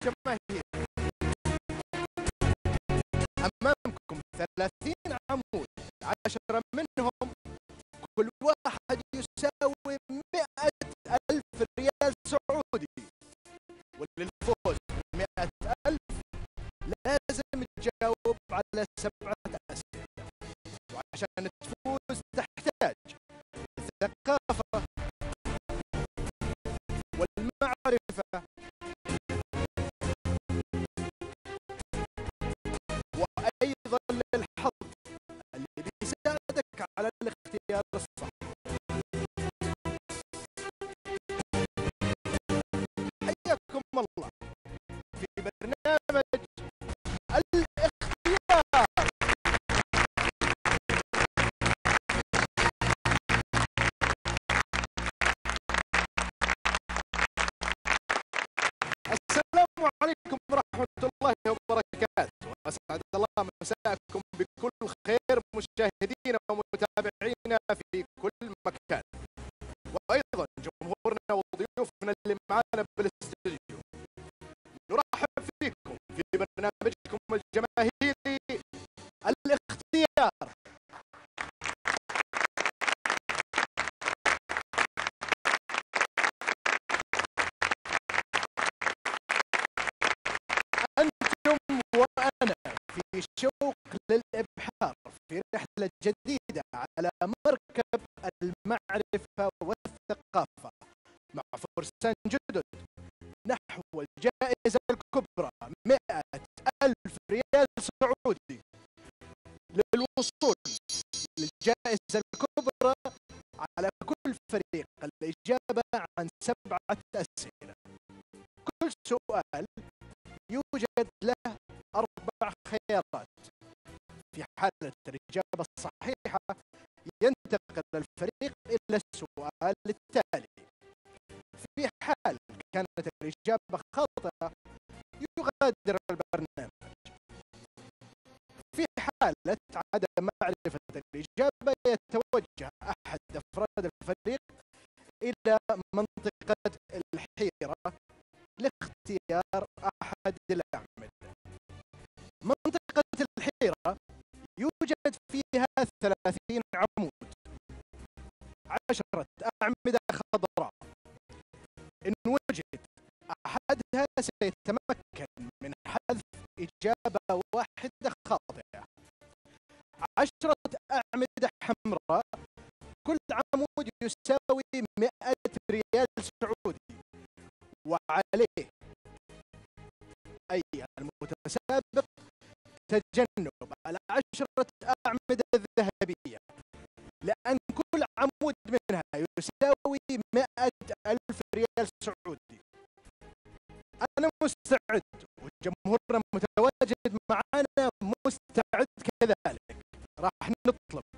الجماهير أمامكم ثلاثين عمود عشرة منهم كل واحد يساوي مئة ألف ريال سعودي. وللفوز مئة ألف لازم تجاوب على سبعة أسئلة. وعشان بكل خير مشاهدينا ومتابعينا في كل مكان. وأيضا جمهورنا وضيوفنا اللي معانا بالاستديو نرحب فيكم في برنامجكم الجماهيري. جديدة على مركب المعرفة والثقافة مع فرسان جدد نحو الجائزة الكبرى مئة ألف ريال سعودي للوصول للجائزة الكبرى على كل فريق الإجابة عن سبعة أسئلة. كل سؤال يوجد له أربع خيارات. في حالة الإجابة الصحيحة ينتقل الفريق إلى السؤال التالي. في حال كانت الإجابة خاطئة يغادر البرنامج. في حالة عدم معرفة الإجابة يتوجه أحد أفراد الفريق إلى منطقة الحيرة لاختيار أحد 30 عمود عشرة أعمدة خضراء. إن وجد أحدها سيتمكن من حذف إجابة واحدة خاطئة. عشرة أعمدة حمراء. كل عمود يساوي 100 ريال سعودي. وعليه أي المتسابق تجنب العشرة أعمدة لأن كل عمود منها يساوي مئة ألف ريال سعودي. أنا مستعد وجمهورنا متواجد معنا مستعد كذلك. راح نطلب.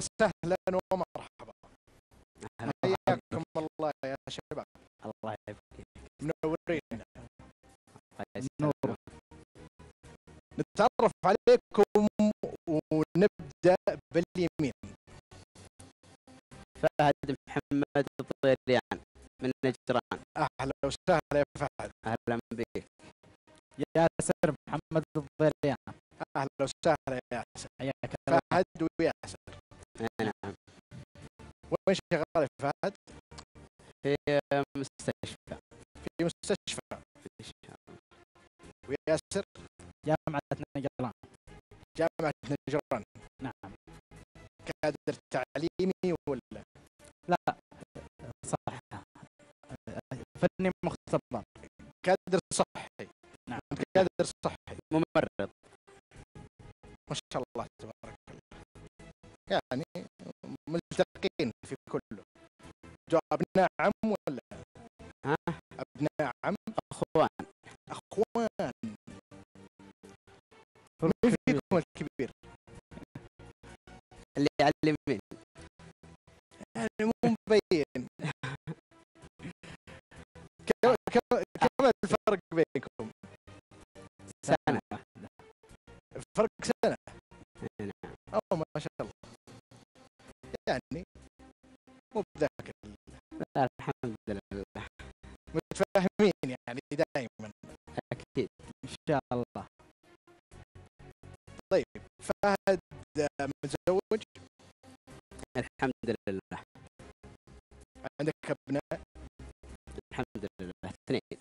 وسهلا ومرحبا. حياكم الله يا شباب. الله يبارك منورين. نور نتعرف عليكم ونبدأ باليمين. فهد محمد الضيريان من نجران. أهلا وسهلا يا فهد. أهلا بك. ياسر محمد الضريان أهلا وسهلا يا ياسر. حياك فهد وياسر. نعم وين شغال يا فهد؟ في مستشفى. في مستشفى. وياسر جامعة نجران. جامعة نجران. نعم. كادر تعليمي ولا؟ صح. فني مختبر. كادر صحي. نعم. صحي. ممرض. ما شاء الله تبارك الله. يعني ملتقين في جو أبناء عم ولا؟ ها؟ أبناء عم. أخوان. أخوان. مين فيكم الكبير؟ اللي على متزوج؟ الحمد لله. عندك أبناء؟ الحمد لله. اثنين.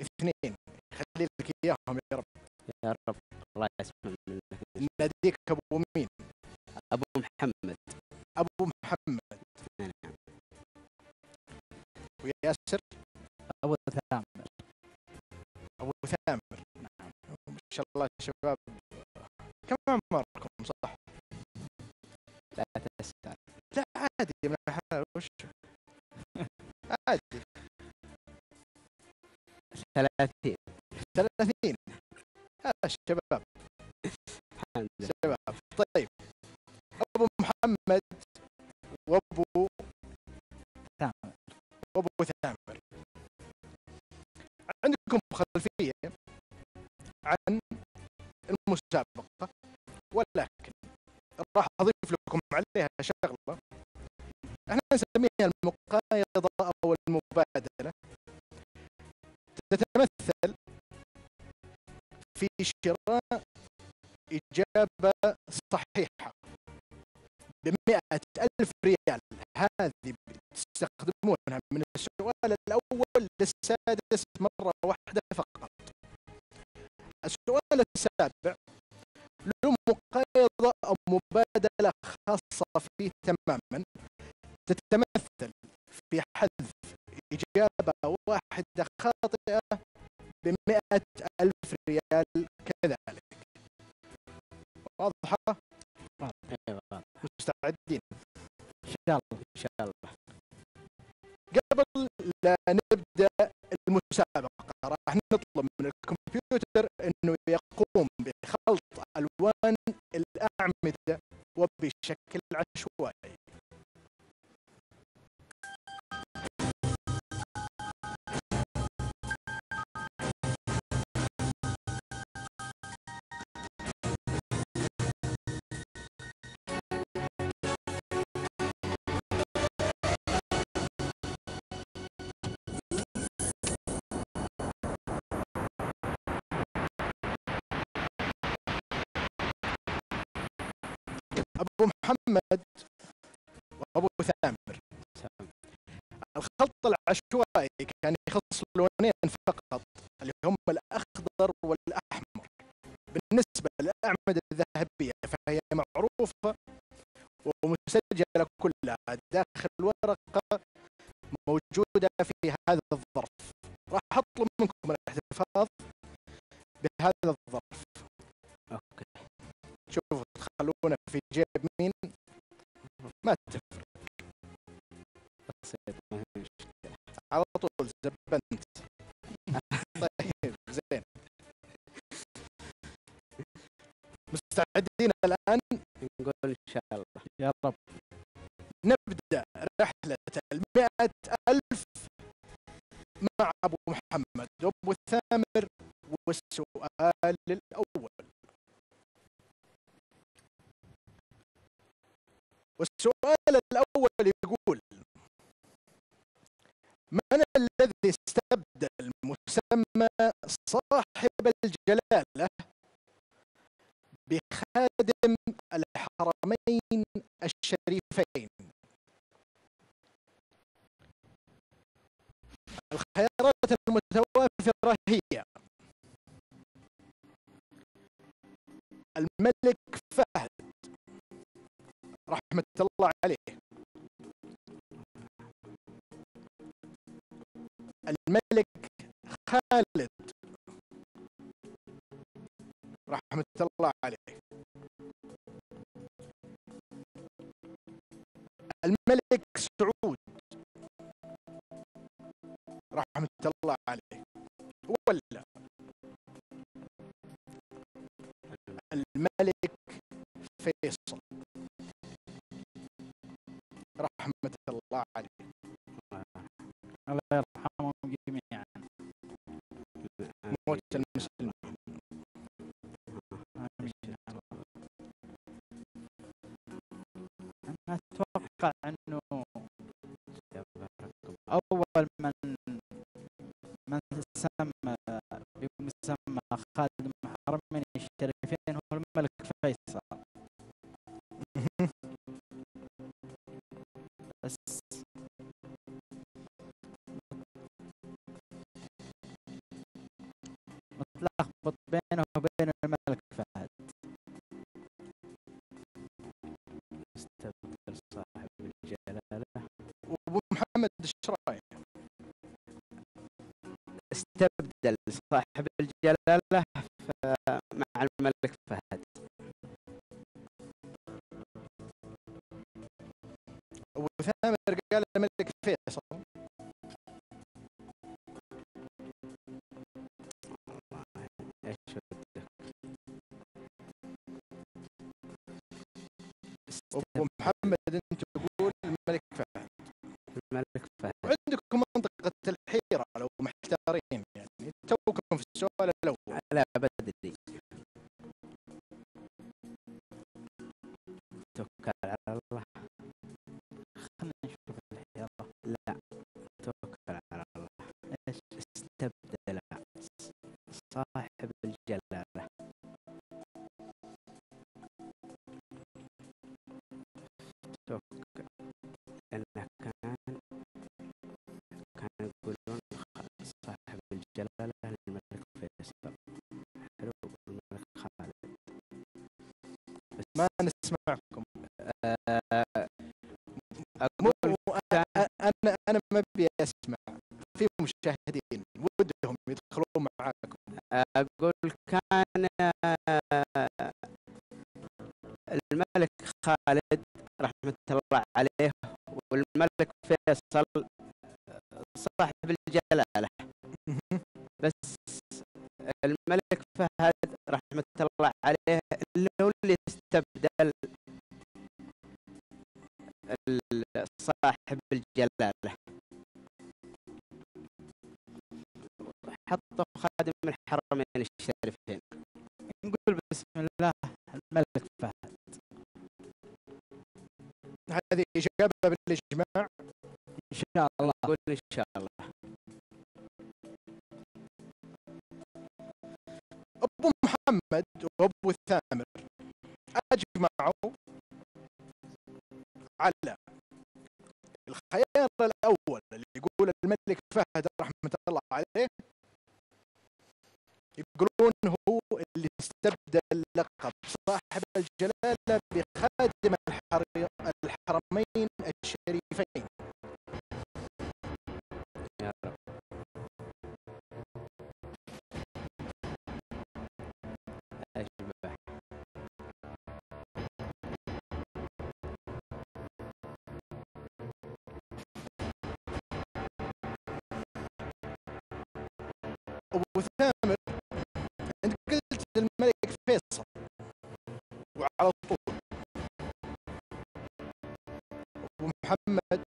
اثنين. خلي لك إياهم يا رب. يا رب. الله يسمع منك ناديك أبو مين؟ أبو محمد. أبو محمد. نعم. وياسر أبو ثامر. أبو ثامر. ما شاء الله شباب. كم عادي من الحلال وش عادي. ثلاثين. ثلاثين. هذا الشباب شباب. طيب. أبو محمد وأبو ثامر. وأبو ثامر. عندكم خلفية عن المسابقة؟ ولكن راح أضيف لكم عليها شغلة. نسميها المقايضة أو المبادلة تتمثل في شراء إجابة صحيحة بمئة ألف ريال. هذه تستخدمونها. من السؤال الأول للسادس مرة واحدة فقط. السؤال السابع له مقايضة أو مبادلة خاصة فيه تماما؟ تتمثل في حذف إجابة واحدة خاطئة بمئة ألف ريال كذلك. واضحة؟ أيوه مستعدين؟ إن شاء الله إن شاء الله. قبل لا نبدأ المسابقة راح نطلب من الكمبيوتر إنه يقوم بخلط ألوان الأعمدة وبشكل عشوائي. أبو محمد وأبو ثامر. الخلط العشوائي كان يخص لونين فقط اللي هم الأخضر والأحمر. بالنسبة للأعمدة الذهبية فهي معروفة ومسجلة كلها داخل ورقة موجودة في هذا الظرف. راح أطلب منكم الاحتفاظ بهذا الظرف. أوكي. شوفوا تخلونه في جيب مين؟ ما تفرق. بسيط ما هي مشكلة. على طول زبنت. طيب زين. مستعدين الآن؟ نقول إن شاء الله. يا رب. نبدأ رحلة المئة ألف مع أبو محمد وأبو ثامر والسؤال الأول والسؤال الأول يقول من الذي استبدل مسمى صاحب الجلالة بخادم الحرمين الشريفين؟ الخيارات المتوافرة هي الملك رحمة الله عليه. الملك خالد. الله عليه. الملك سعود. رحمة الله عليه. ولا الملك فيصل. الله عليه الله يرحمهم جميعا موت المسلمين. أنا أتوقع أنه أول من من سمى بمسمى خادم الحرمين الشريفين هو الملك فيصل بس متلخبط بينه وبين الملك فهد. استبدل صاحب الجلالة. وأبو محمد الشراي استبدل صاحب الجلالة مع الملك فهد. أبو ثامر قال الملك فيصل. وابو محمد أنت ما نسمعكم. آه، أنا أنا ما أبي أسمع. في مشاهدين ودهم يدخلون معاكم. أقول كان آه، الملك خالد رحمة الله عليه والملك فيصل آه، صاحب الجلالة. بس الملك فهد رحمة الله عليه اللي هو اللي استبدل ال- صاحب الجلالة. حطوا خادم الحرمين الشريفين. نقول بسم الله الملك فهد. هذه إجابة بالإجماع؟ إن شاء الله. نقول إن شاء الله. أبو محمد وأبو ثامر أجمعوا على الخيار الأول اللي يقول الملك فهد رحمة الله عليه. يقولون هو اللي استبدل لقب صاحب الجلالة أبو ثامر أنت قلت الملك فيصل. وعلى طول. أبو محمد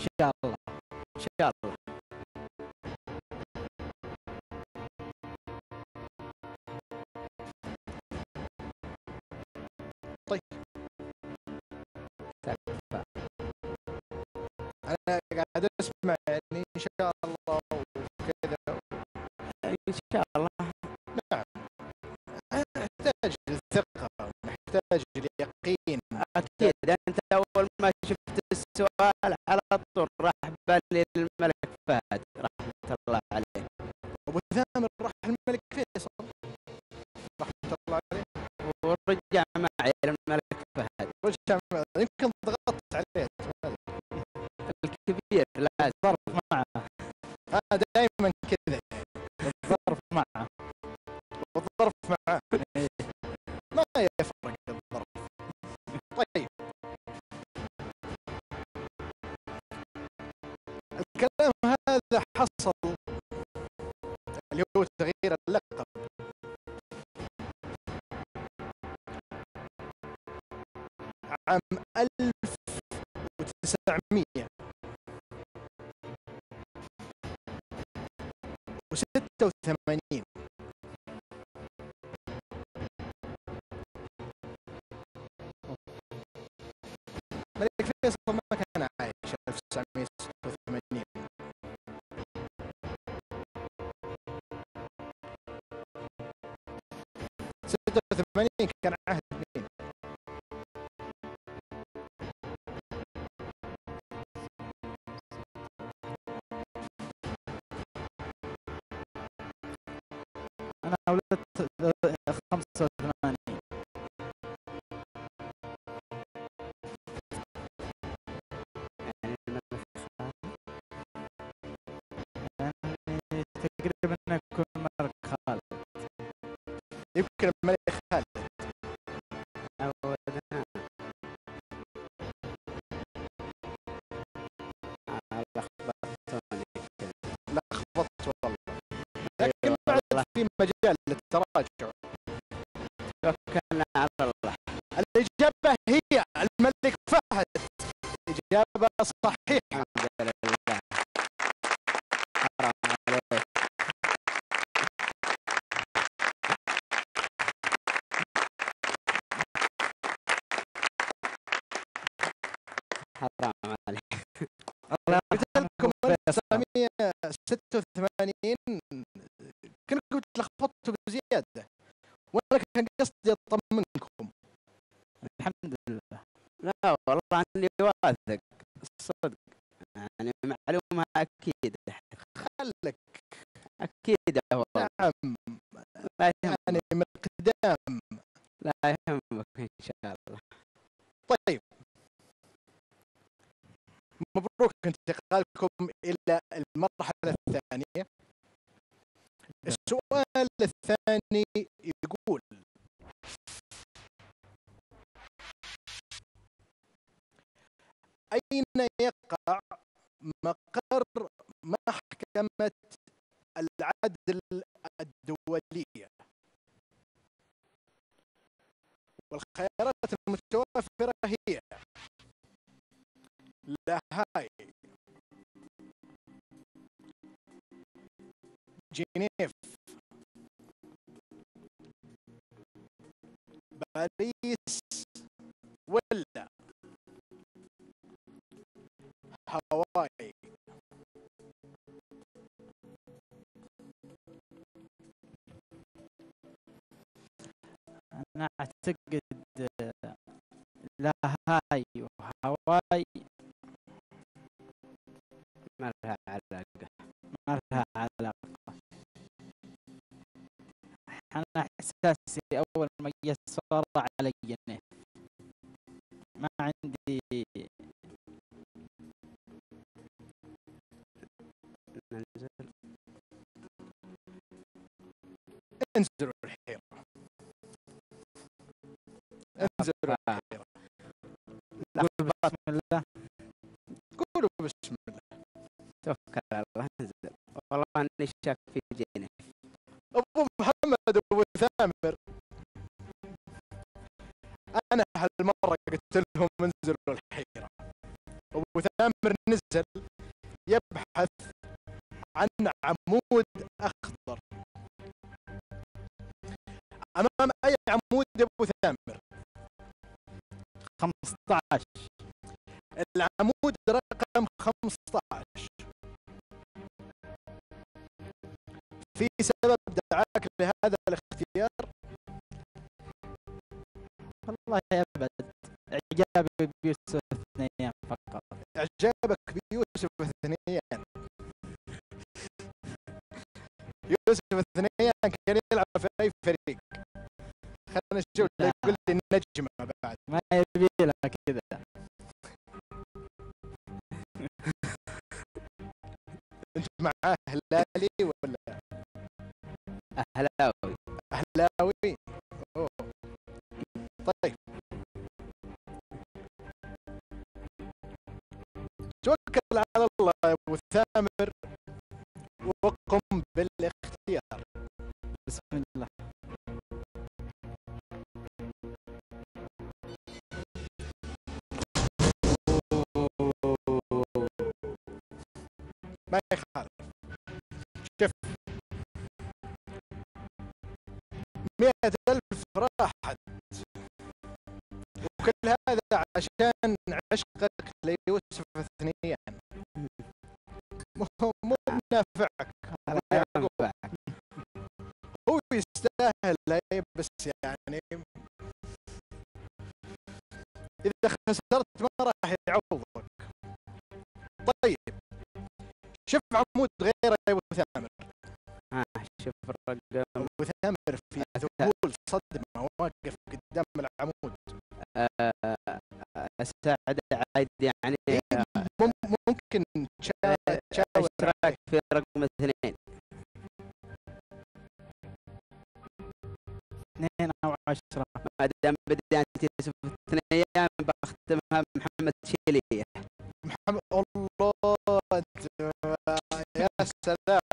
إن شاء الله. إن شاء الله. أنا قاعد عاد أسمع يعني إن شاء الله وكذا. إن شاء الله. نحتاج الثقه نحتاج اليقين أكيد. أنت أول ما شفت السؤال الملك فهد رحمة الله عليه. أبو ثامر راح الملك فيصل. رحمة الله عليه. ورجع معي الملك فهد. رجع مع- يمكن ضغطت عليه. الكبير لازم ظرف معه. أنا 86 ملك فيصل ما كان عايش 1986 86 كان أنا ولدت 85 يعني الملك خالد يعني تقريبا يكون ملك خالد. يمكن الملك خالد. آه،. لخبطت والله. أي لكن بعد في مجال للتراجع توكلنا على الله الإجابة هي الملك فهد. إجابة صحيحة الحمد لله. حرام عليك. حرام عليك. الله قلت لكم فيصل. 1986 كنت قلت بزيادة. وأنا كان قصدي أطمنكم. الحمد لله. لا والله أني واثق. صدق. يعني معلومة أكيدة. خلك أكيدة والله. نعم لا يهمك يعني مقدام لا يهمك إن شاء الله. طيب. مبروك انتقالكم إلى المرحلة الثانية. السؤال الثاني يقول أين يقع مقر محكمة العدل الدولية؟ والخيارات المتوفرة هي لاهاي جنيف. باريس ولا هاواي. أنا أعتقد آه، لا هاي وهواي ما لها علاقة. ما لها علاقة. أنا إحساسي صار علي. النت ما عندي ننزل انزلوا الحيرة انزلوا. الحيرة. قول بسم الله. قولوا بسم الله. توكل على الله انزل. والله أني شاك في جيني أبو محمد أبو ثامر. جعلتهم انزلوا الحيرة. أبو ثامر نزل يبحث عن عمود أخضر. أمام أي عمود يا أبو ثامر 15 العمود رقم 15 في سبب دعاك لهذا اعجابي بيوسف اثنين فقط إعجابك بيوسف الثنيان. يوسف الثنيان كان يلعب في أي فريق؟ خلينا نشوف لا. يقول لي النجمه بعد. ما يبي لها كذا. أنت معاه هلالي ولا؟ أهلاوي. أهلاوي. توكل على الله يا أبو ثامر وقم بالاختيار. بسم الله. ما يخالف شوف. مئة ألف راحت. وكل هذا عشان عشقك ليوسف بس يعني إذا خسرت ما راح يعوضك. طيب. شوف عمود غيره يا أبو ثامر. ها شوف الرقم. أبو ثامر في ذهول صدمة واقف قدام العمود. آه، سعد عاد يعني. مم- ممكن تشا- 10 ما دام بدايتي صفر اثنين بختمها محمد شيليه محمد الله يا سلام.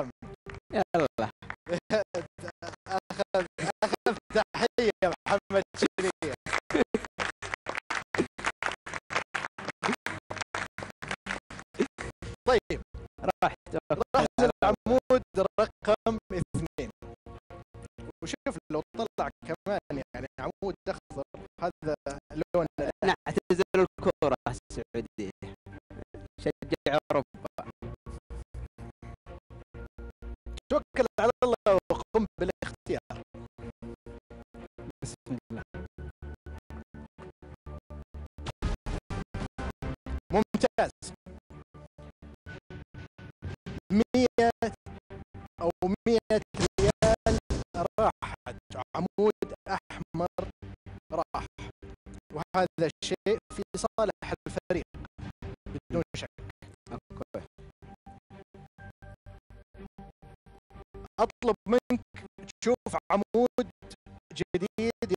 ممتاز. مية أو مية ريال راحت. عمود أحمر راح. وهذا الشيء في صالح الفريق بدون شك. أطلب منك تشوف عمود جديد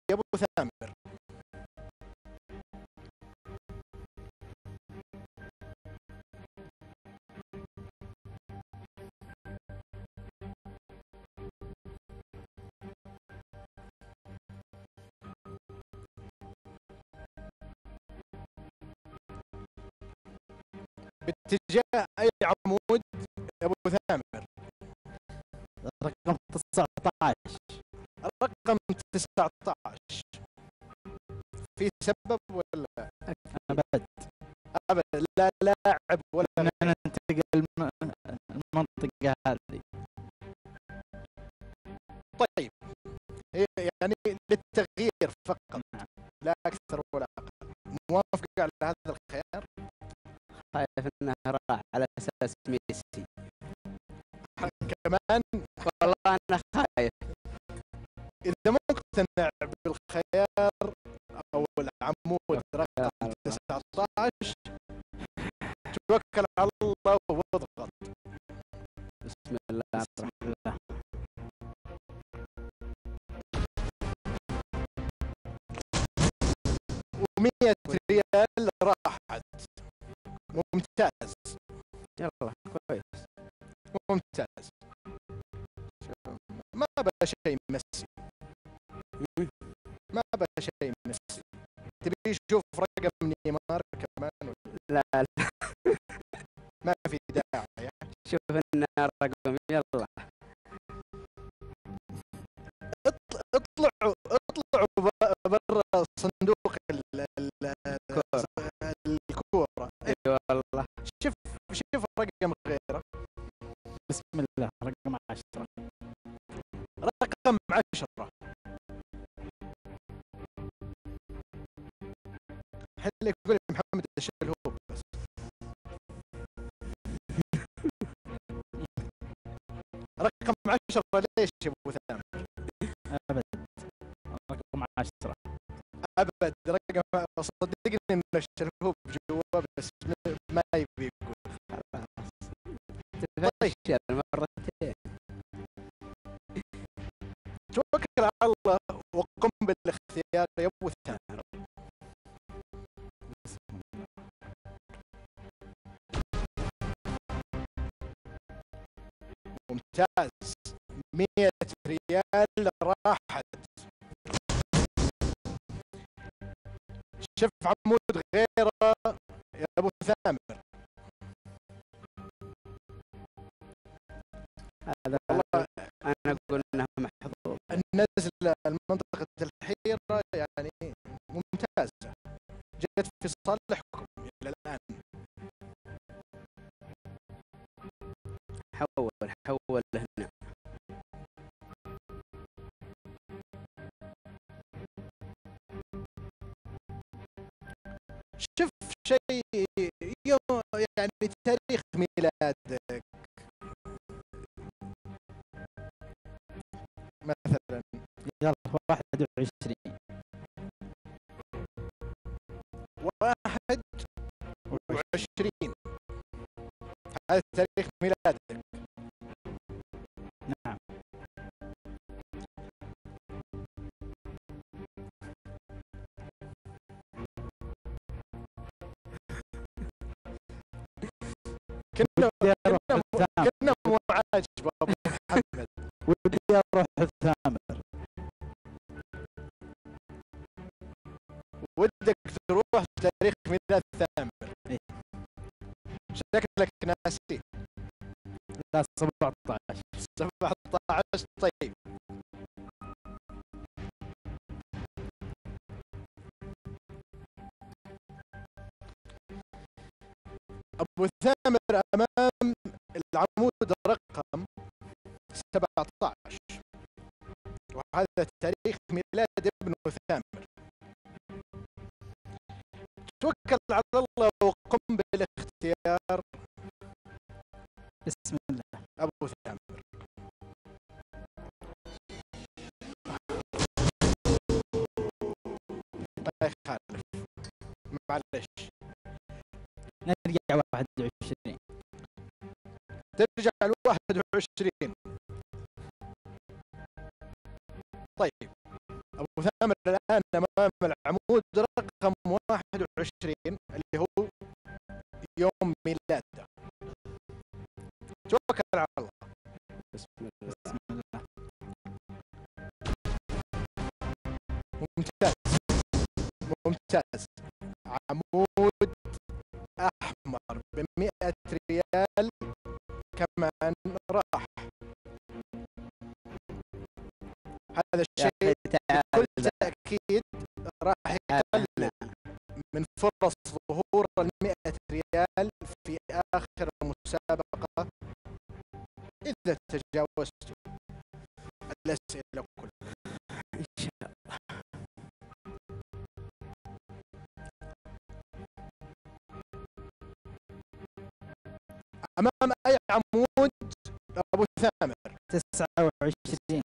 باتجاه أي عمود يا أبو ثامر. رقم 19 رقم 19 في سبب ولا أبد؟ ابدا لا لاعب ولا أنا ننتقل الم- المنطقة هذه. طيب. يعني للتغيير فقط. خايف انه راح على أساس ميسي. ممتاز. يلا كويس. ممتاز. ما بقى شيء ميسي. ما بقى شيء ميسي. تبي تشوف رقم نيمار كمان؟ ولا لا لا. ما في داعي. شوف ان الرقم يلا. اطل- اطلعوا اطلعوا برا صندوق بسم الله رقم عشرة. رقم عشرة. هل يقول محمد الشهر هو بس؟ رقم عشرة ليش يا أبو ثامر؟ أبد. رقم عشرة. أبد رقم صدقني إن الشلهوب هو بجواب بس تفشل مرتين. توكل على الله وقم بالاختيار يا ابو ثامر ممتاز. 100 ريال راحت. شف عمود غيره يا أبو ثامر. محظوظ النزله المنطقة الحيره يعني ممتازه جت في صالحكم 20 هذا تاريخ ميلادك. نعم. كنا كنا مو عاجب ابو محمد. ودي أروح الثامر. ودك تروح تاريخ ميلاد الثامر. شكلك ناسي. لا 17 17 طيب. أبو ثامر أمام العمود رقم 17 وهذا تاريخ ميلاد بسم الله. أبو ثامر ما يخالف. معلش. نرجع 21 ترجع ل 21 طيب. أبو ثامر الآن أمام العمود رقم 21 ممتاز. عمود أحمر ب 100 ريال كمان راح. هذا الشيء بكل تأكيد راح يقلل من فرص ظهور ال 100 ريال في آخر المسابقه إذا تجاوزت أمام أي عمود؟ أبو ثامر. 29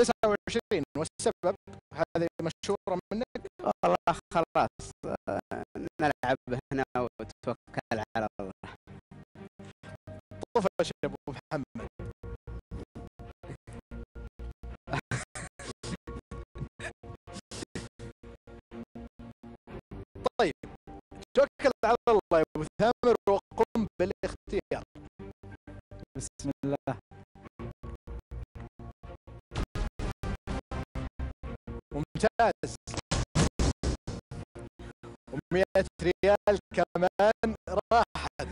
29 والسبب؟ هذه مشهورة منك؟ والله خلاص نلعب هنا وتوكل على الله. طفش يا أبو محمد. طيب توكل على الله يا أبو ثامر وقم بالاختيار. بسم الله. ممتاز. و100 ريال كمان راحت.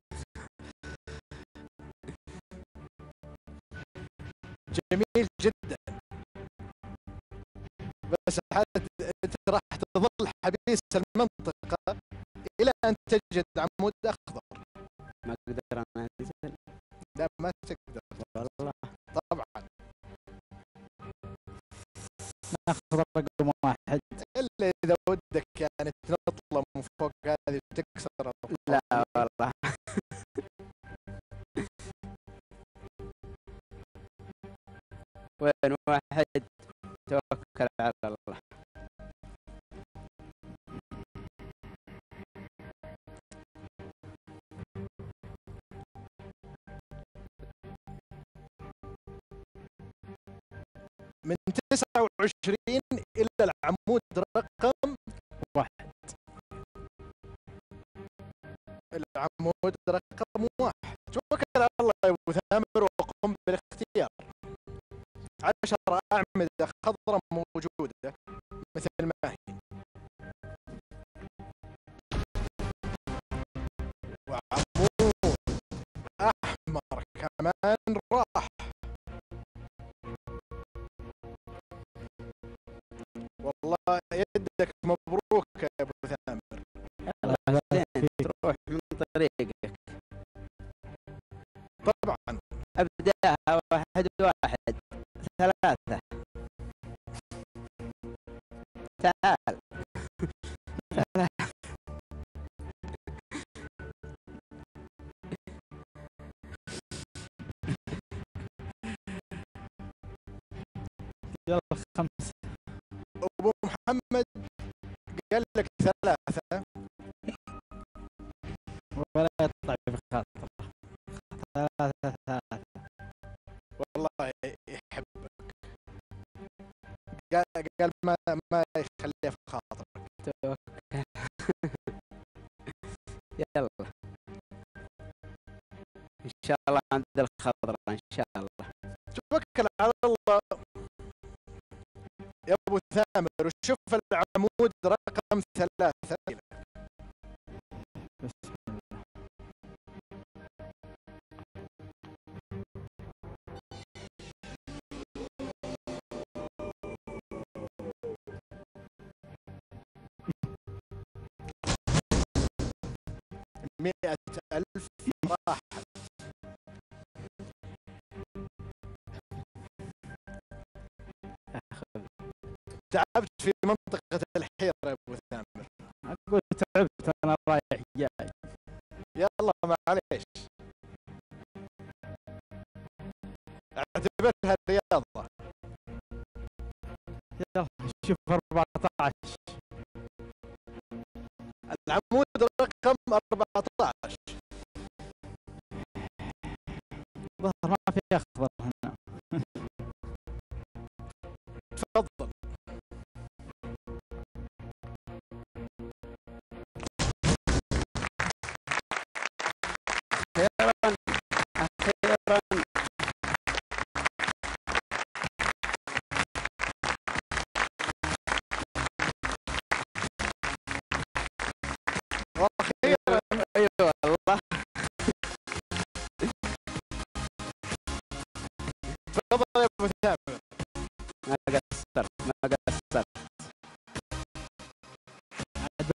جميل جدا. بس انت راح تظل حبيس المنطقة إلى أن تجد عمود أخضر. ما تقدر. والله. طبعا. ناخذ رقم واحد. إلا إذا ودك يعني تنطلم من فوق هذه تكسر لا والله. وين واحد؟ من 29 إلى العمود رقم واحد. العمود رقم واحد. توكل على الله يا ابو ثامر وقم بالاختيار. عشر أعمدة خضراء موجودة مثل ما هي. وعمود أحمر كمان راح يدك مبروك يا أبو ثامر. تروح من طريقك. طبعا. ابداها واحد واحد. ثلاثة. تعال. يلا خمسة. أبو محمد. ثلاثة. ولا يطلع في خاطره ثلاثة. ثلاثة والله يحبك. قال قال ما ما يخليه في خاطرك. توكل. يلا. إن شاء الله عند الخضراء إن شاء الله. توكل على الله. يا أبو ثامر وشوف العمود رقم الله مئة ألف راح اخذ تعبت في منطقة الحيرة شوف 14 العمود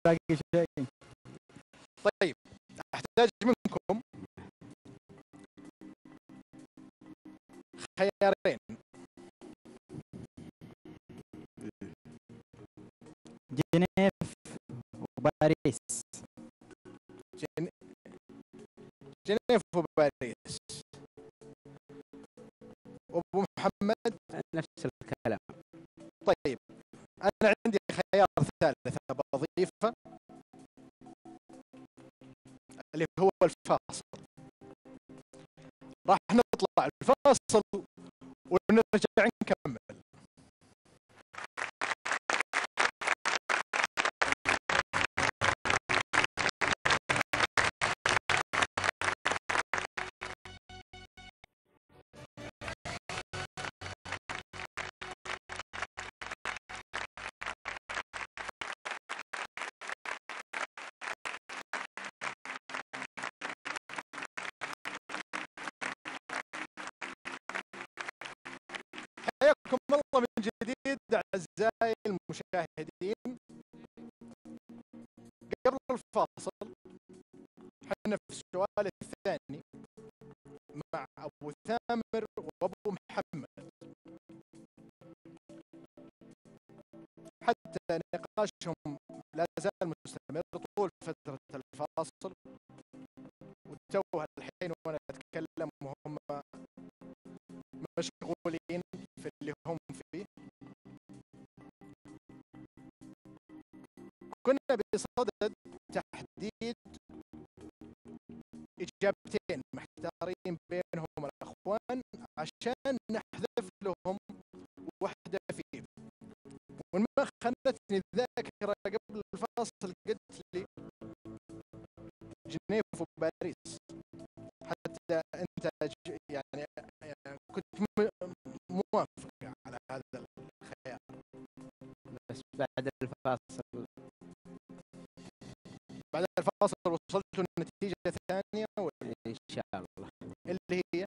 باقي شيء؟ طيب أحتاج منكم خيارين. جنيف وباريس. جن... جنيف وباريس. وابو محمد؟ نفس الكلام. طيب أنا عندي خيار ثالث بضيفه اللي هو الفاصل. راح نطلع الفاصل ونرجع اعزائي المشاهدين. قبل الفاصل حنا في السؤال الثاني مع أبو ثامر وأبو محمد. حتى نقاشهم لا زال مستمر طول فترة الفاصل. بصدد تحديد إجابتين محتارين بينهم الأخوان عشان نحذف لهم واحدة فيه. وما خلتني الذاكرة قبل الفاصل قلت لي جنيف وباريس. حتى أنت ج- يعني كنت موافق على هذا الخيار. بس بعد الفاصل الفاصل وصلت النتيجه الثانية إن شاء الله. اللي هي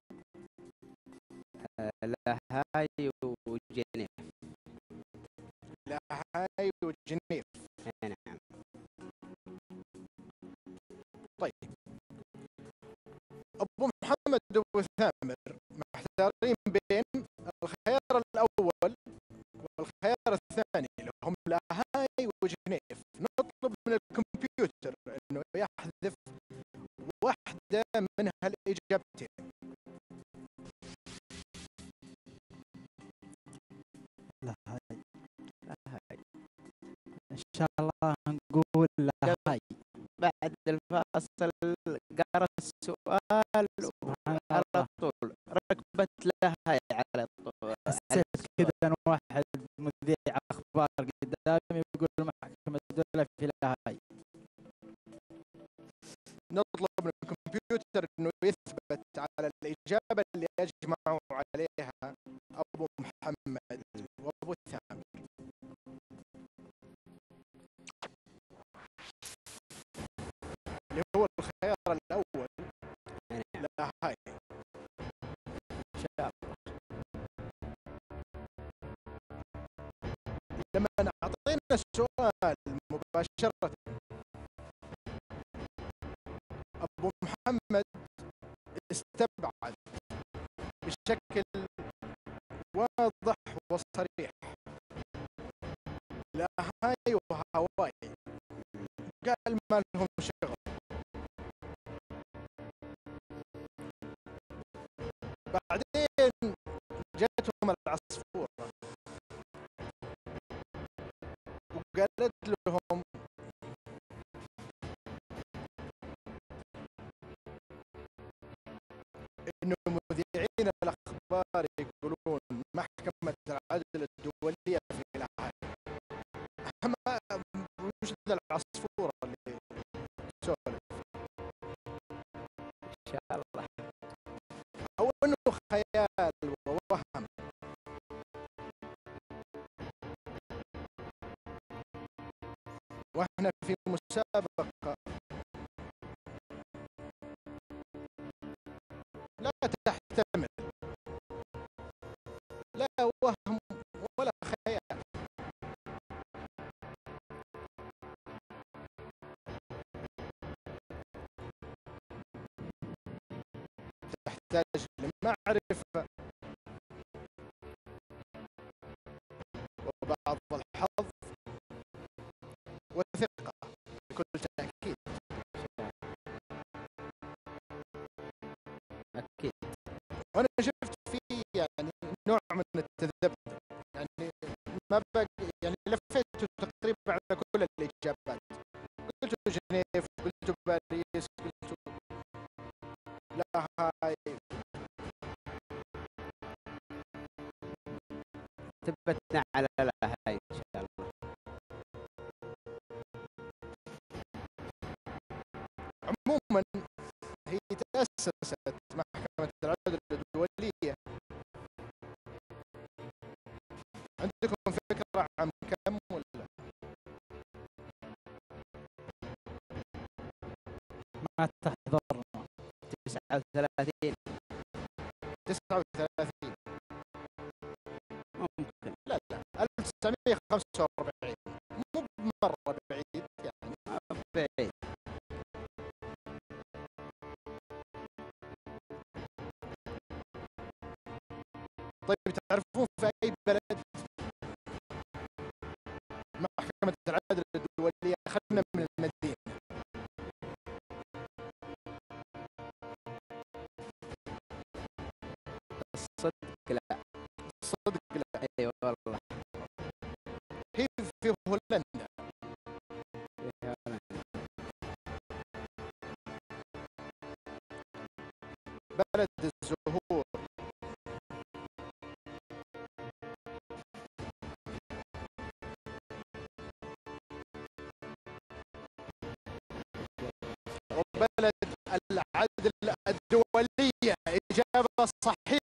آه، لاهاي وجنيف الفاصل قرا السؤال على طول ركبت لاهاي على طول. حسيت. كذا ان واحد مذيع أخبار قدامي يقول محكمة الدولة في لا هاي نطلب من الكمبيوتر إنه يثبت على الإجابة اللي أجمعوا عليها. السؤال مباشرة. أبو محمد استبعد بشكل واضح وصريح. لا هاي وهواي قال ما لهم شغل؟ lo تحتاج لمعرفة. وبعض الحظ وثقة بكل تأكيد. أكيد. وأنا شفت فيه يعني نوع من التذبذب. يعني ما باقي يعني لفيت تقريبا على كل الإجابات. قلت قلت 39 39 ممكن. لا لا. 1945 إجابة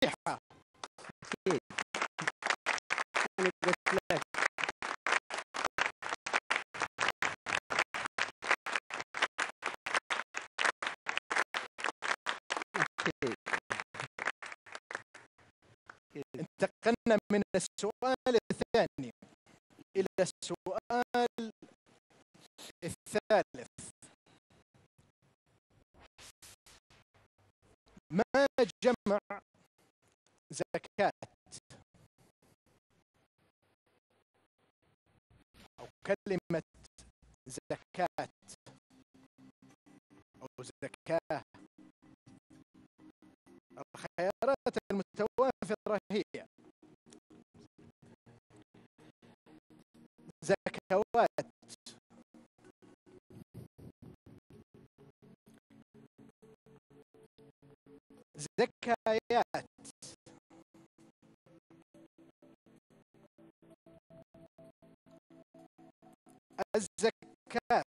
الزكاة.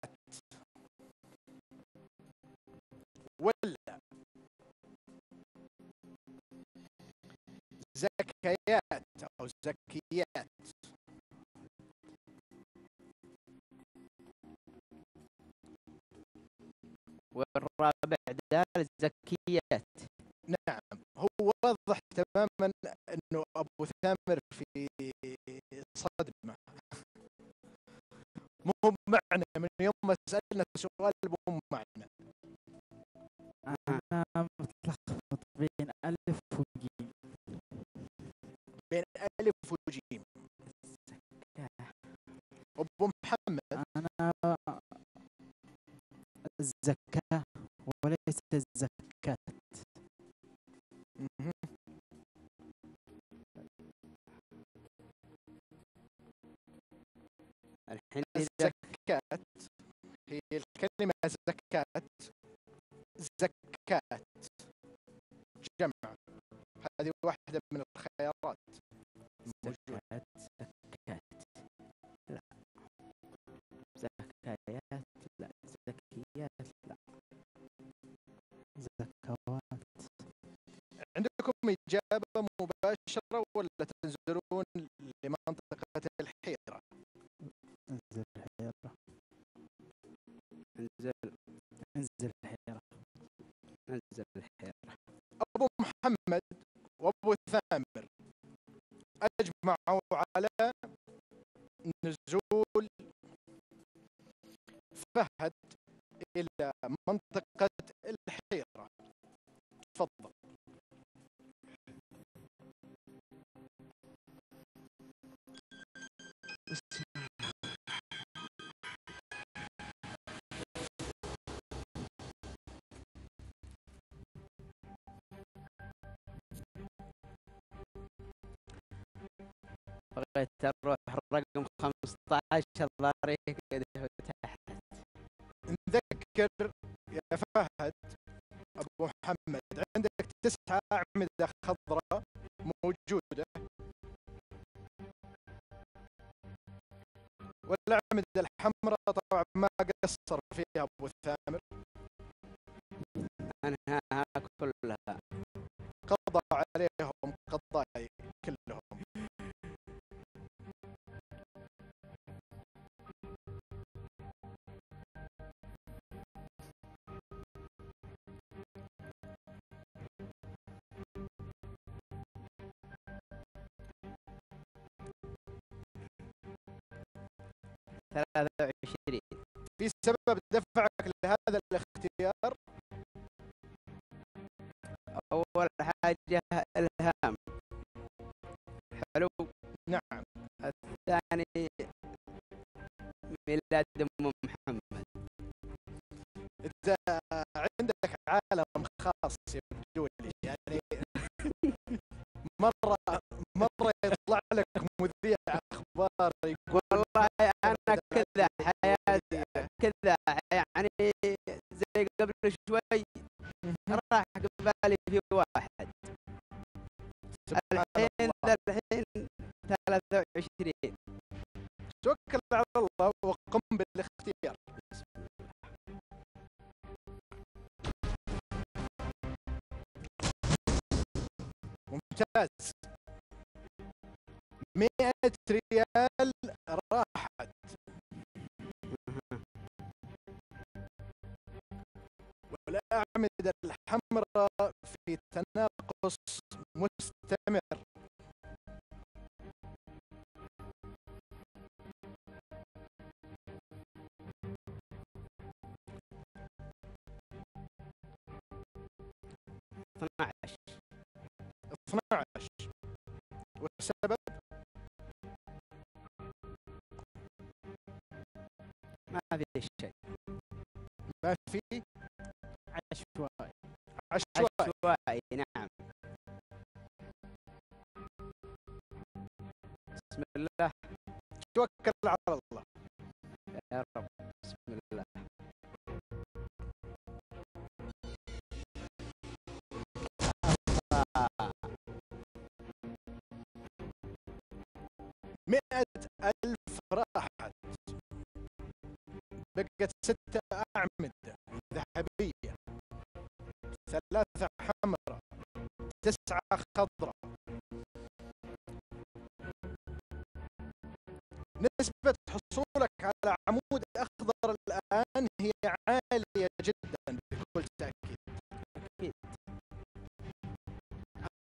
ولا زكايات أو زكيات. والرابع دال الزكيات. نعم هو واضح تماما أنه أبو ثامر في صدمة. مو من يوم ما سألنا سؤال مو بمعنى أنا متلخبط بين ألف وجيم. بين ألف وجيم. أبو محمد. أنا الزكاة وليس الزكاة. مهم. الحين الزكاة هي الكلمة زكاة. زكاة. جمع. هذه واحدة من الخيارات. زكاة زكاة. لا. زكايات. لا. زكيات. لا. زكوات. عندكم إجابة مباشرة ولا تنزلون؟ انزل 15 الظاهر كذا تحت. نذكر يا فهد أبو محمد عندك تسعة أعمدة خضراء موجودة. والأعمدة الحمراء طبعا ما قصر فيها أبو ثامر 23 في سبب دفعك لهذا الاختيار؟ أول حاجة الهام. حلو. نعم. الثاني ميلاد أم محمد. أنت عندك عالم خاص يبدو شوي. راح قبالي في واحد. الحين الحين 23 توكل على الله وقم بالاختيار. ممتاز. مئة ريال راحت. والأعمدة الحمراء في تناقص مستمر. اثناعش. 12 والسبب؟ ما في شيء ما في عشوائي عشوائي نعم. بسم الله. توكل على الله. يا رب. بسم الله. مئة ألف راحت. بقت ستة أعمدة. ثلاثة حمراء تسعة خضراء. نسبة حصولك على عمود أخضر الآن هي عالية جدا بكل تأكيد. أكيد.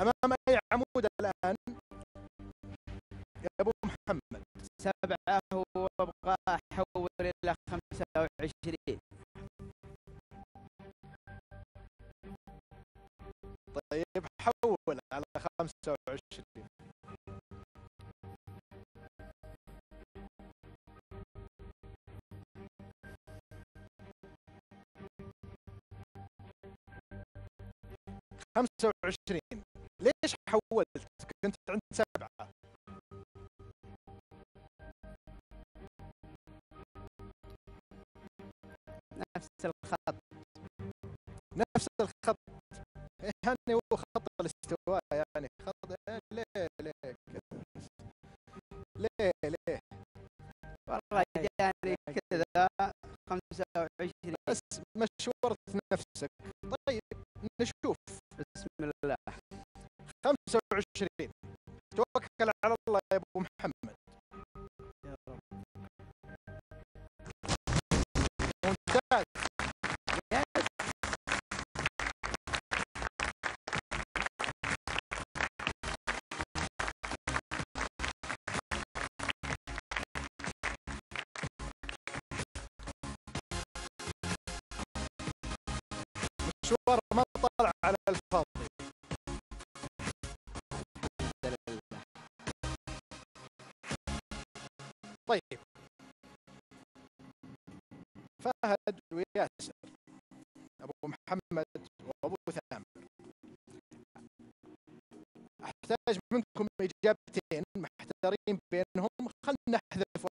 أمام أي عمود الآن؟ يا أبو محمد. سبعة وابغى احول إلى خمسة وعشرين. 25 خمسة وعشرين. ليش حولت؟ كنت عند سبعة. نفس الخط. نفس الخط. يعني هو خط الاستواء بس مشورت نفسك. طيب نشوف. بسم الله. 25 مشوار ما طلع على الفاضي. طيب. فهد وياسر أبو محمد وأبو ثامر. أحتاج منكم إجابتين محتارين بينهم خلنا نحذف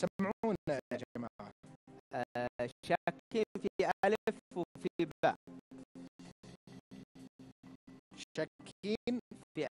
سمعونا يا جماعة. آه، شاكين في ألف وفي باء. شاكين في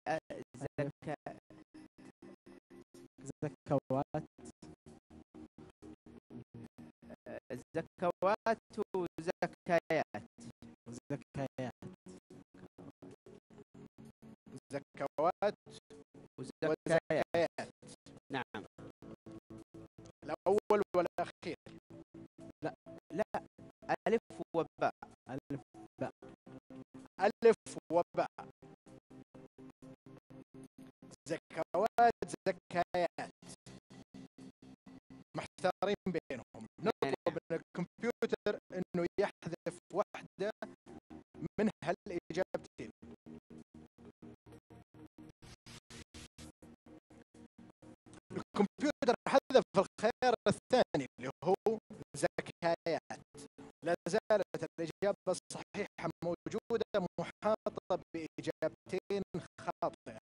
الإجابة الصحيحة موجودة محاطة بإجابتين خاطئة.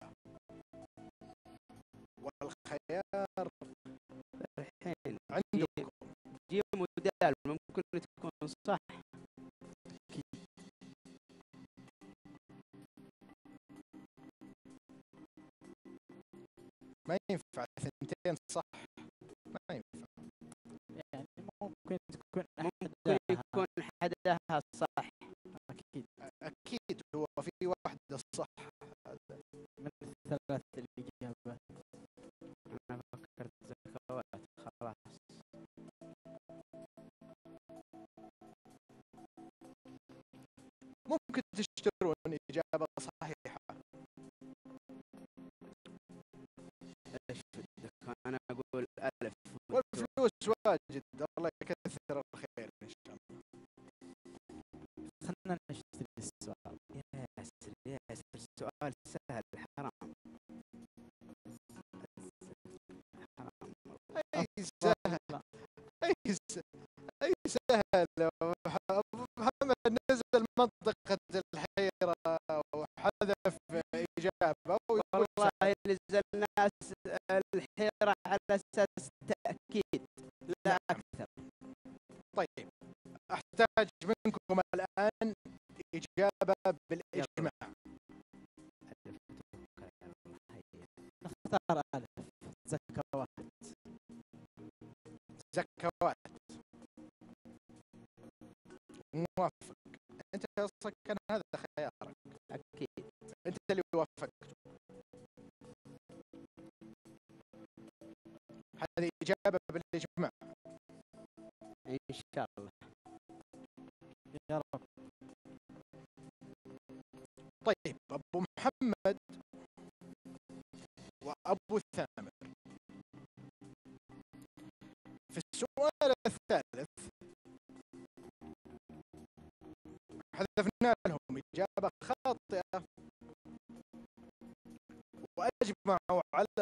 والخيار الحين عندكم. جيم ودال ممكن تكون صح. ما ينفع ثنتين صح. ما ينفع. والفلوس هذه إجابة بالإجماع. إن شاء الله. يا رب. طيب أبو محمد وأبو ثامر. في السؤال الثالث حذفنا لهم إجابة خاطئة وأجمعوا على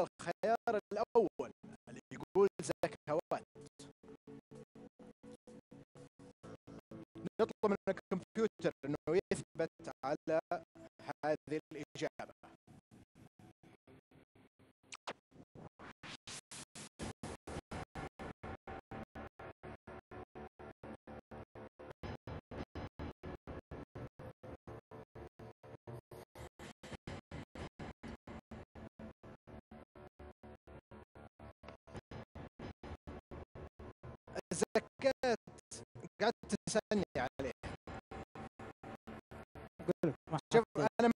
نطلب من الكمبيوتر أنه يثبت على هذه الإجابة. الزكاة قعدت تسألني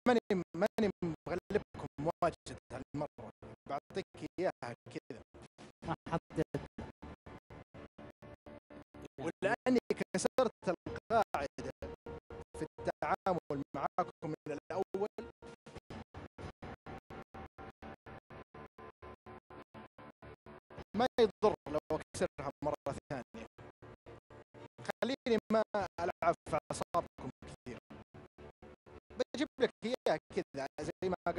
ماني ماني مغلبكم واجد هالمرة. بعطيك إياها كذا. ما حطيت ولأني كسرت القاعدة في التعامل معاكم من الأول. ما يضر لو أكسرها مرة ثانية. خليني ما ألعب في لك إياها كذا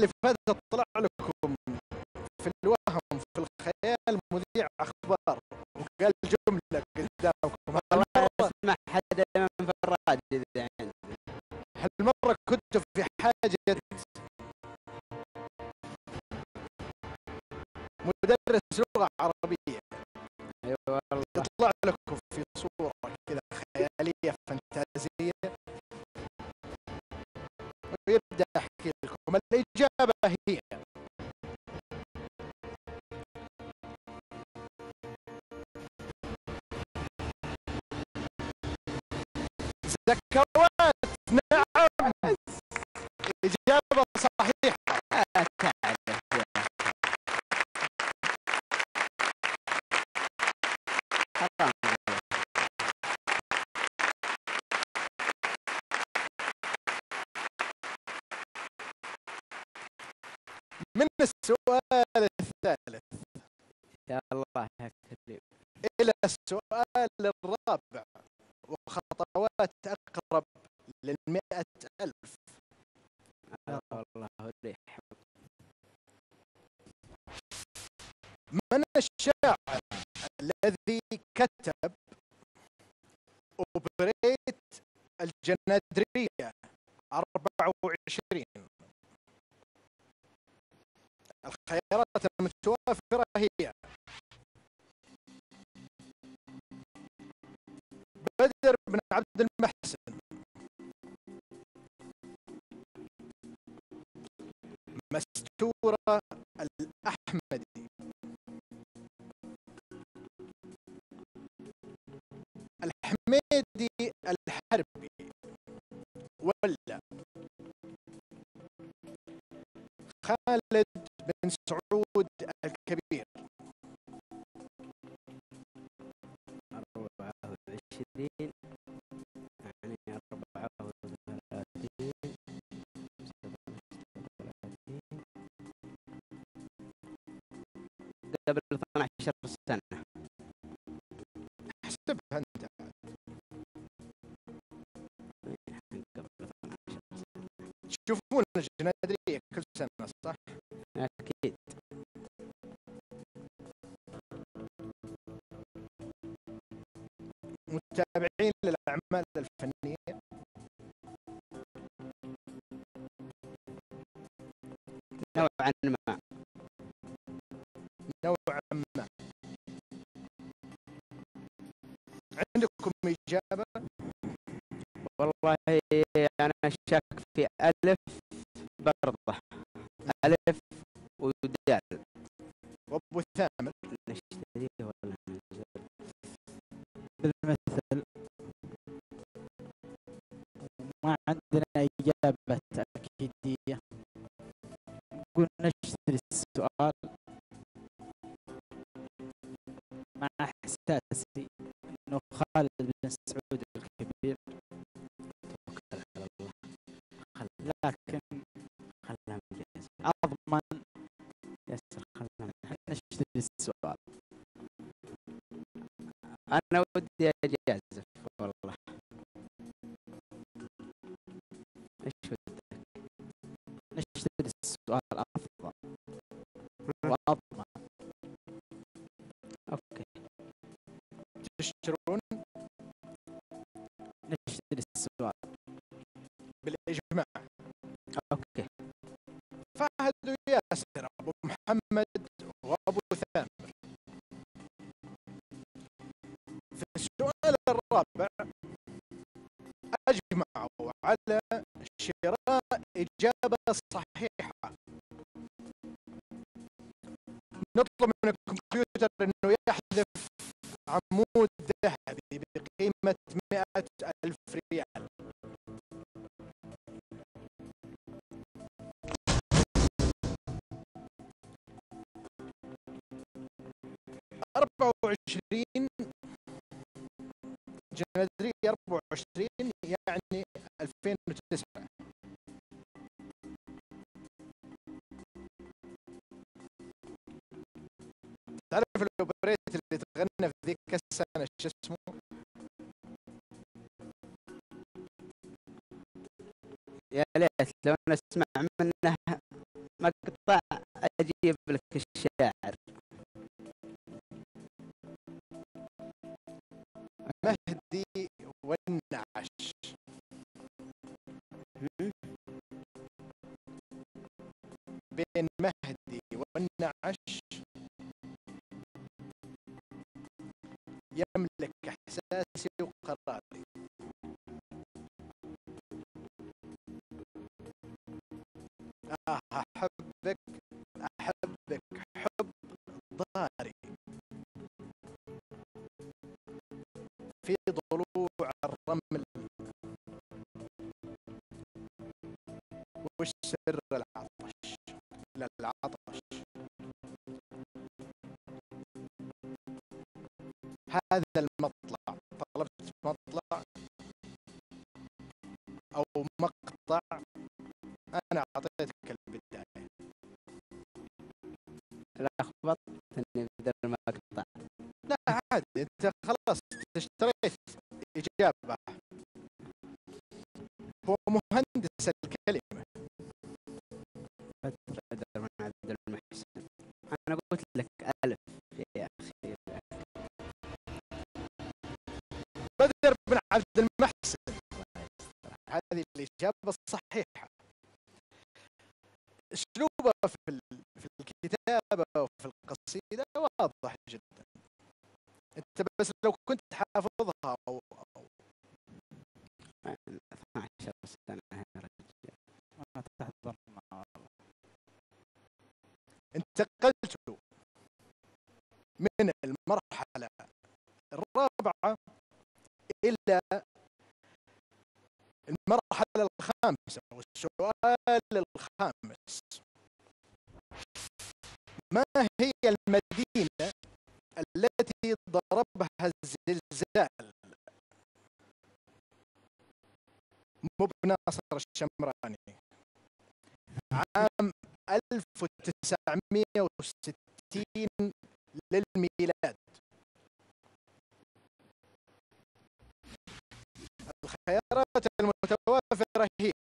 اللي فاتت طلع لكم في الوهم في الخيال مذيع أخبار. وقال جملة قدامكم. والله دائما في الراديو ذي عندي. هالمرة كنت في حاجة؟ مدرس الإجابة هي. زكوات. نعم. الجنادرية 24 الخيارات المتوافرة هي بدر بن عبد المحسن. مستورة الأحمدي. الحميدي الحربي. ولا خالد بن سعود الكبير. أربعة وعشرين يعني أربعة وثلاثين قبل 12 سنة. تشوفون الجنادرية كل سنة صح؟ أكيد. متابعين للأعمال الفنية؟ نوعا ما. نوعا ما. عندكم إجابة؟ والله أنا شاك في ألف برضة. ألف ودال. وأبو ثامر. نشتريه ولا بالمثل. ما عندنا إجابة تأكيدية. نقول نشتري السؤال. مع إحساسي إنه خالد بن سعود لكن خلها مجاز أضمن ياسر خلها نشتري السؤال. أنا ودي أجازف والله. إيش ودك؟ نشتري السؤال أفضل. وأضمن. أوكي. تشترون؟ نشتري السؤال. شاهدوا ياسر أبو محمد وأبو ثامر. في السؤال الرابع أجمعوا على شراء إجابة صحيحة. نطلب من الكمبيوتر أنه يحذف عمود ذهبي بقيمة 100 24 جنادري 24 يعني 2009 تعرف الأوبريت اللي تغنى في ذيك السنة شو اسمه؟ يا ليت لو نسمع منه مقطع أجيب لك الشاعر مهدي والنعش؟ بين مهدي والنعش يملك إحساسي وقراري آه أحبك الرمل. وش سر العطش. للعطش هذا المطلع. طلبت مطلع أو مقطع. أنا أعطيتك البداية. لخبطتني بدل المقطع لا عادي. أنت خلاص اشتريت. إجابة. هو مهندس الكلمة. بدر من عبد المحسن. أنا قلت لك ألف يا أخي. بدر بن عبد المحسن. هذه الإجابة الصحيحة. أسلوبه في في الكتابة وفي القصيدة واضح جدا. أنت بس لو كنت حافظها 12 سنه يا رجال ما تحضر معه انتقلت من المرحلة الرابعة إلى المرحلة الخامسة والسؤال الخامس. ما هي مو بناصر الشمراني. عام 1960 للميلاد. الخيارات المتوافرة هي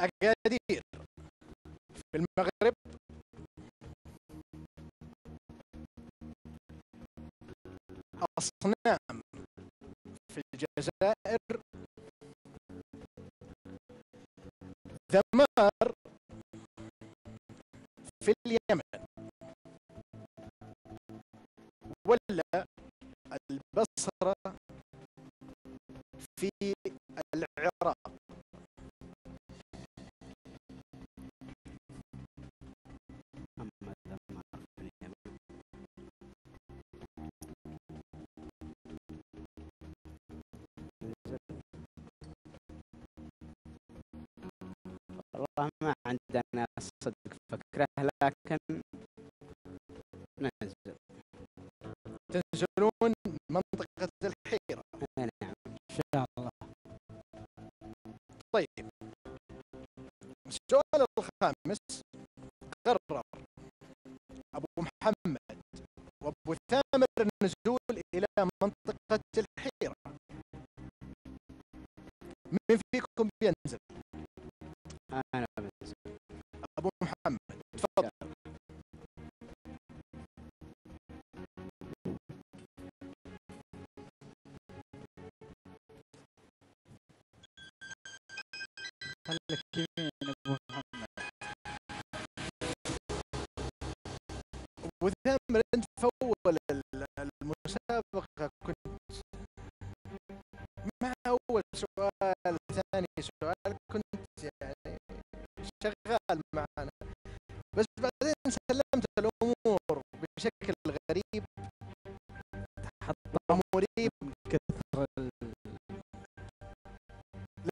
أكادير في المغرب أصنام الجزائر. ذمار في اليمن. ولا البصرة في عندنا صدق فكرة لكن شغال معنا. بس بعدين سلمت الأمور بشكل غريب. حط ومريب كثر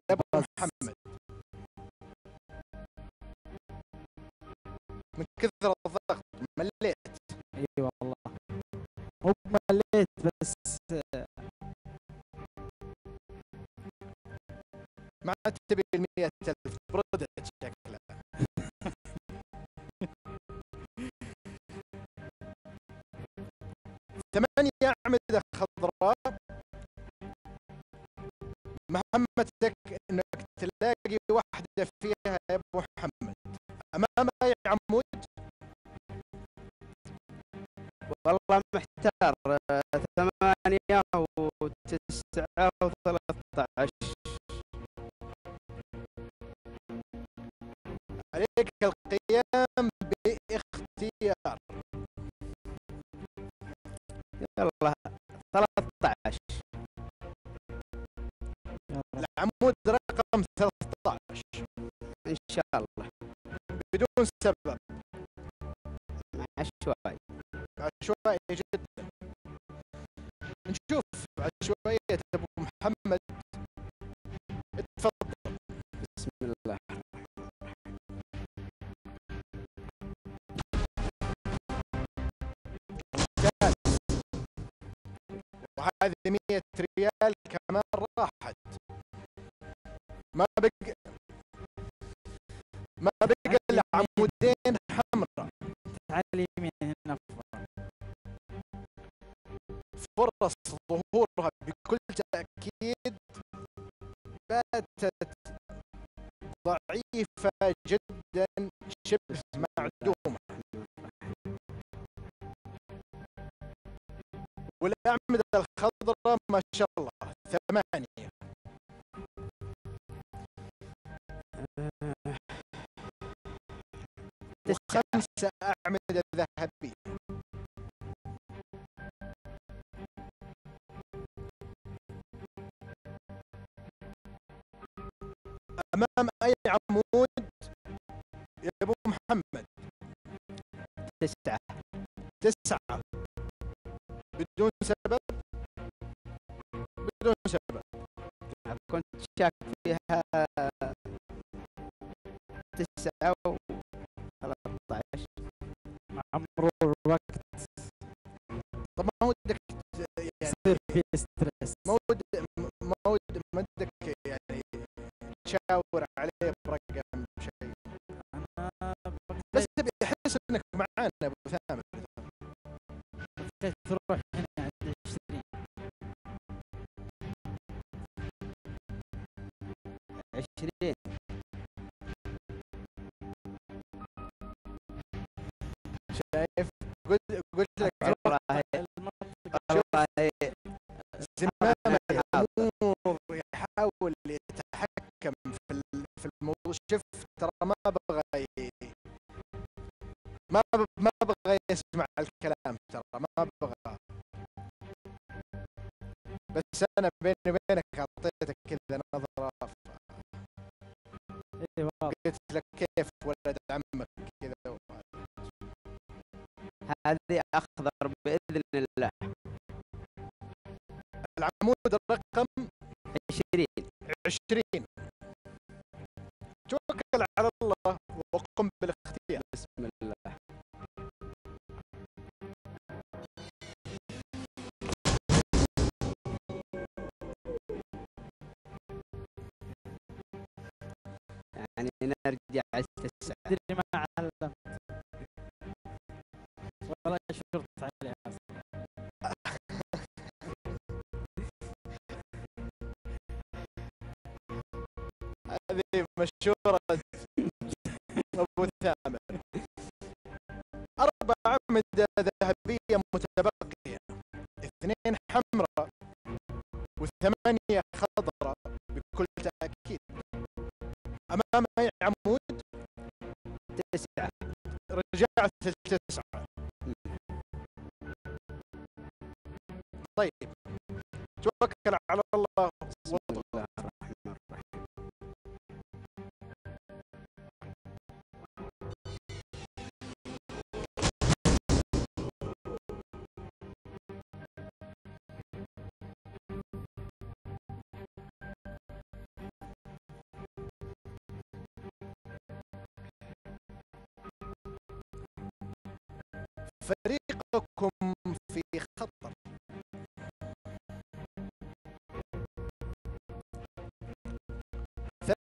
بس. محمد. من كثر الضغط. مليت. أي والله. مو مليت بس ما تبي أعمدة خضراء. مهمتك إنك تلاقي واحدة فيها يا أبو محمد. أمام أي عمود؟ والله محتار. ثمانية وتسعة عشوائي جدا نشوف عشوائية ابو محمد تفضل بسم الله وهذه 100 ريال كمان راحت ما بقى ما بقى إلا عمودين فرص ظهورها بكل تأكيد باتت ضعيفة جدا شبه معدومة. والأعمدة الخضراء ما شاء الله ثمانية. وخمسة أعمدة ذهبية. أمام أي عمود؟ يا أبو محمد. تسعة. تسعة. بدون سبب؟ بدون سبب. كنت شاك فيها تسعة عشر. مع مرور الوقت. طب ما ودك يعني يصير في ستريس ما تشاور عليه برقم شيء. أنا بس تبي يحس إنك معانا أبو ثامر. تروح هنا 20 عشرين. يسمع الكلام ترى ما بغى بس أنا بيني وبينك أعطيتك كذا نظرة اي قلت لك كيف ولد عمك كذا هذه أخضر بإذن الله. العمود الرقم عشرين. 20 تدري ما علمت. ولا شرطت عليها. هذه مشهورة. أبو ثامر أربع أعمدة ذهبية متبقية. اثنين حمراء. وثمانية رجعت التسعة. طيب توكل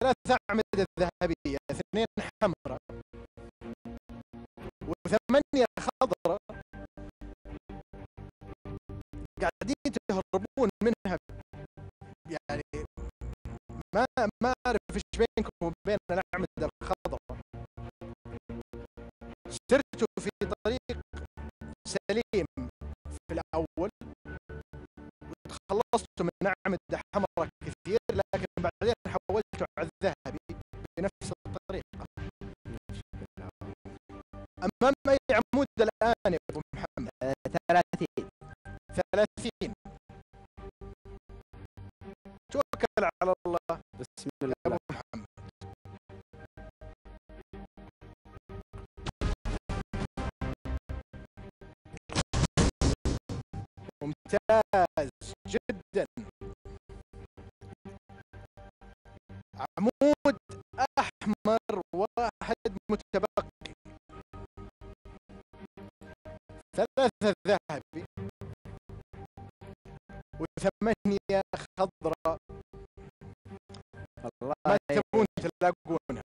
ثلاث أعمدة ذهبية اثنين حمراء وثمانية خضراء قاعدين تهربون منها. يعني ما ما أعرف إيش بينكم وبين الأعمدة الخضراء. سرتوا في طريق سليم في الأول وتخلصتوا من أعمدة حمراء. أمام اي عمود الآن يا أبو محمد آه، ثلاثين ثلاثين. توكل على الله. بسم يا أبو الله محمد. ممتاز جدا. عمود ما تبون تلاقونها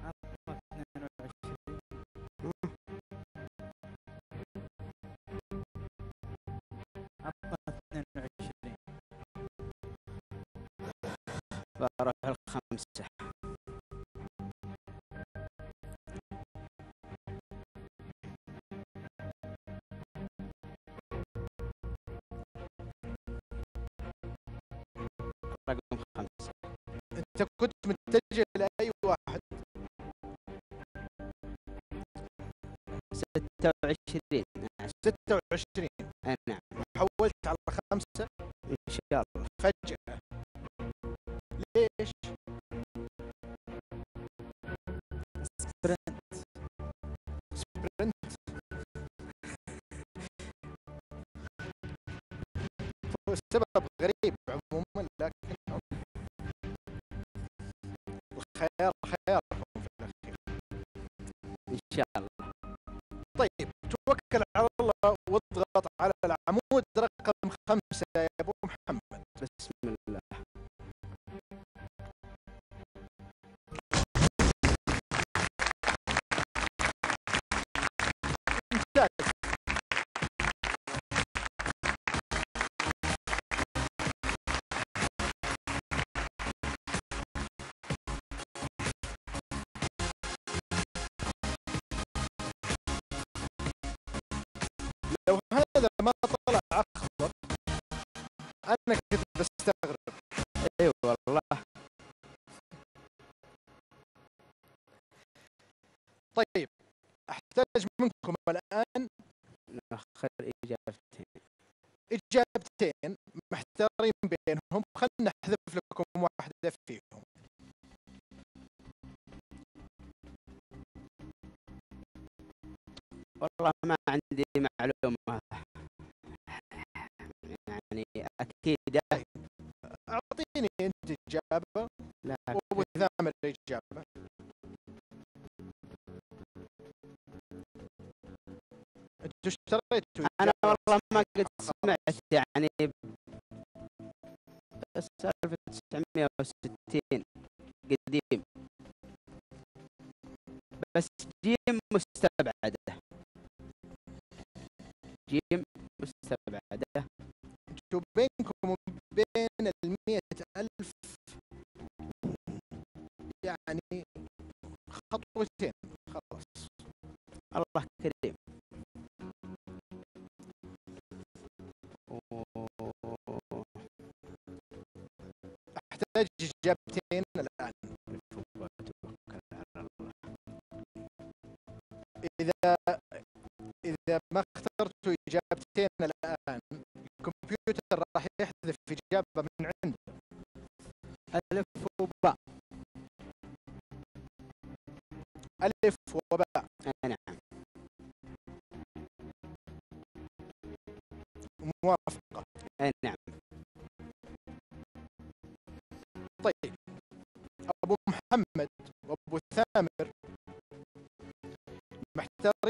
عطنا 22 عطنا 22 بروح الخمسة. رقم أنت كنت متجه لأي واحد؟ ستة وعشرين. 26 نعم. حولت على خمسة؟ إن شاء الله. فجأة. ليش؟ sprint sprint السبب رقم خمسة أحتاج منكم الآن نأخر إجابتين. إجابتين محتارين بينهم. خلنا نحذف لكم واحدة فيهم. والله ما عندي معلومة. يعني أكيدة أعطيني أنت إجابة. لكن وأبو ثامر أنا إجابة والله ما قد. سمعت يعني بس 1960 قديم. بس جيم مستبعدة. جيم مستبعدة. أنتوا بينكم وبين المئة ألف يعني خطوتين. خلاص. الله كريم. على الله اذا إذا ما اخترتوا إجابتين الآن الكمبيوتر راح يحذف إجابة من عنده ألف وباء. ألف وباء. نعم موافقة. أي نعم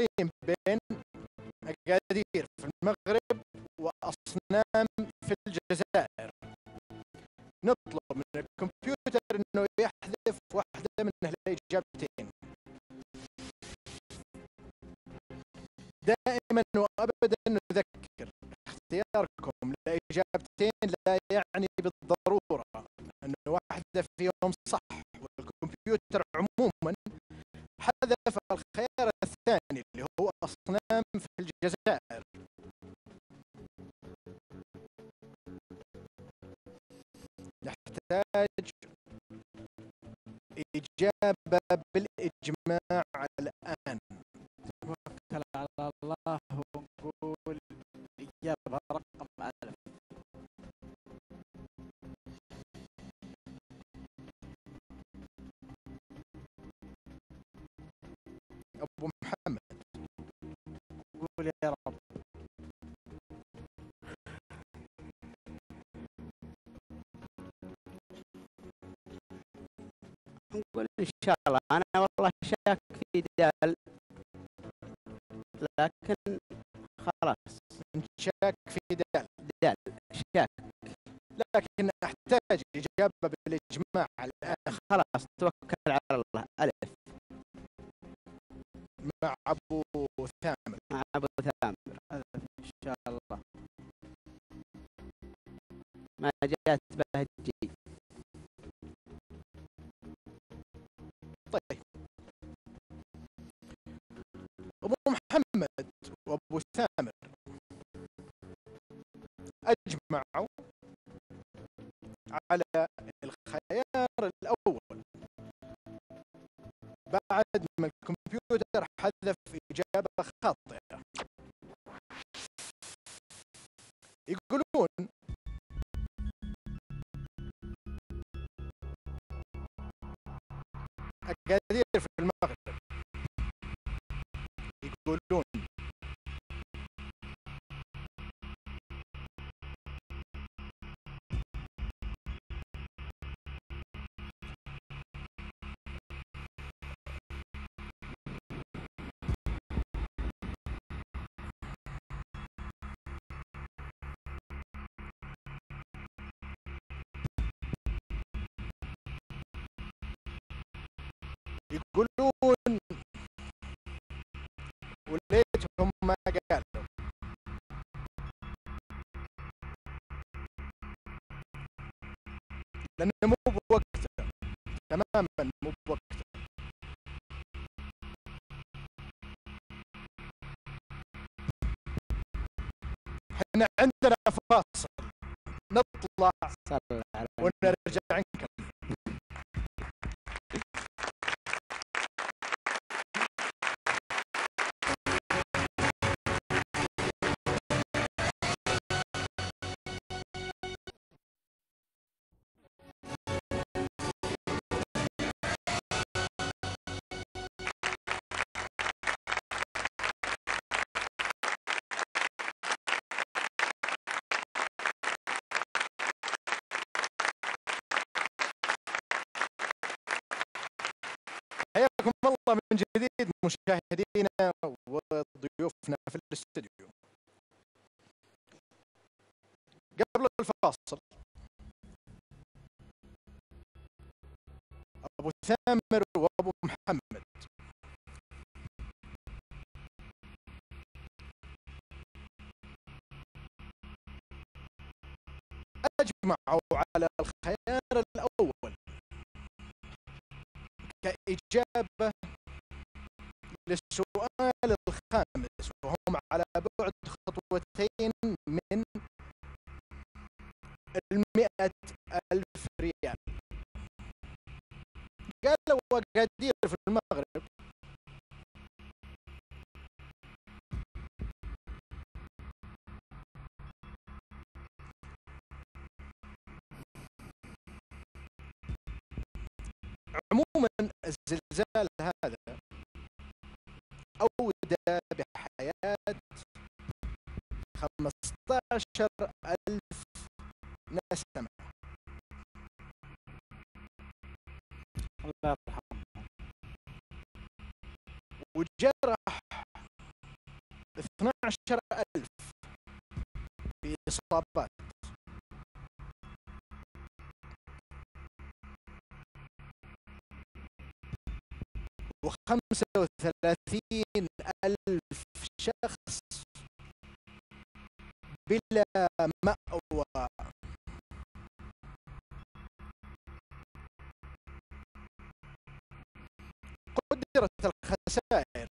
محتارين بين أكادير في المغرب وأصنام في الجزائر. نطلب من الكمبيوتر إنه يحذف واحدة من الإجابتين. دائما وابدا نذكر اختياركم لإجابتين لا يعني بالضرورة. أن هذا فيهم صح والكمبيوتر عموما حذف الخيار اللي هو أصنام في الجزائر. نحتاج إجابة بالإجماع شاك في دال لكن خلاص شاك في دال دال شاك لكن أحتاج إجابة بالإجماع الآن خلاص توكل على الله. ألف. مع أبو ثامر. مع أبو ثامر. ألف إن شاء الله. ما جات بهجي. محمد وأبو ثامر أجمعوا على الخيار الأول. بعد ما الكمبيوتر حذف إجابة خاطئة. يقولون أكادير في يقولون يقولون وليتهم لأنه مو بوقته. تماما مو بوقته. إحنا عندنا فاصل. نطلع. ونرجع من جديد مشاهدينا وضيوفنا في الاستديو 200 من المئة ألف ريال. قالوا وقدير في المغرب. عموما الزلزال ألف نسمة الله يرحمه وجرح 12 ألف بإصابات وخمسة وثلاثين ألف شخص بلا مأوى. قدرت الخسائر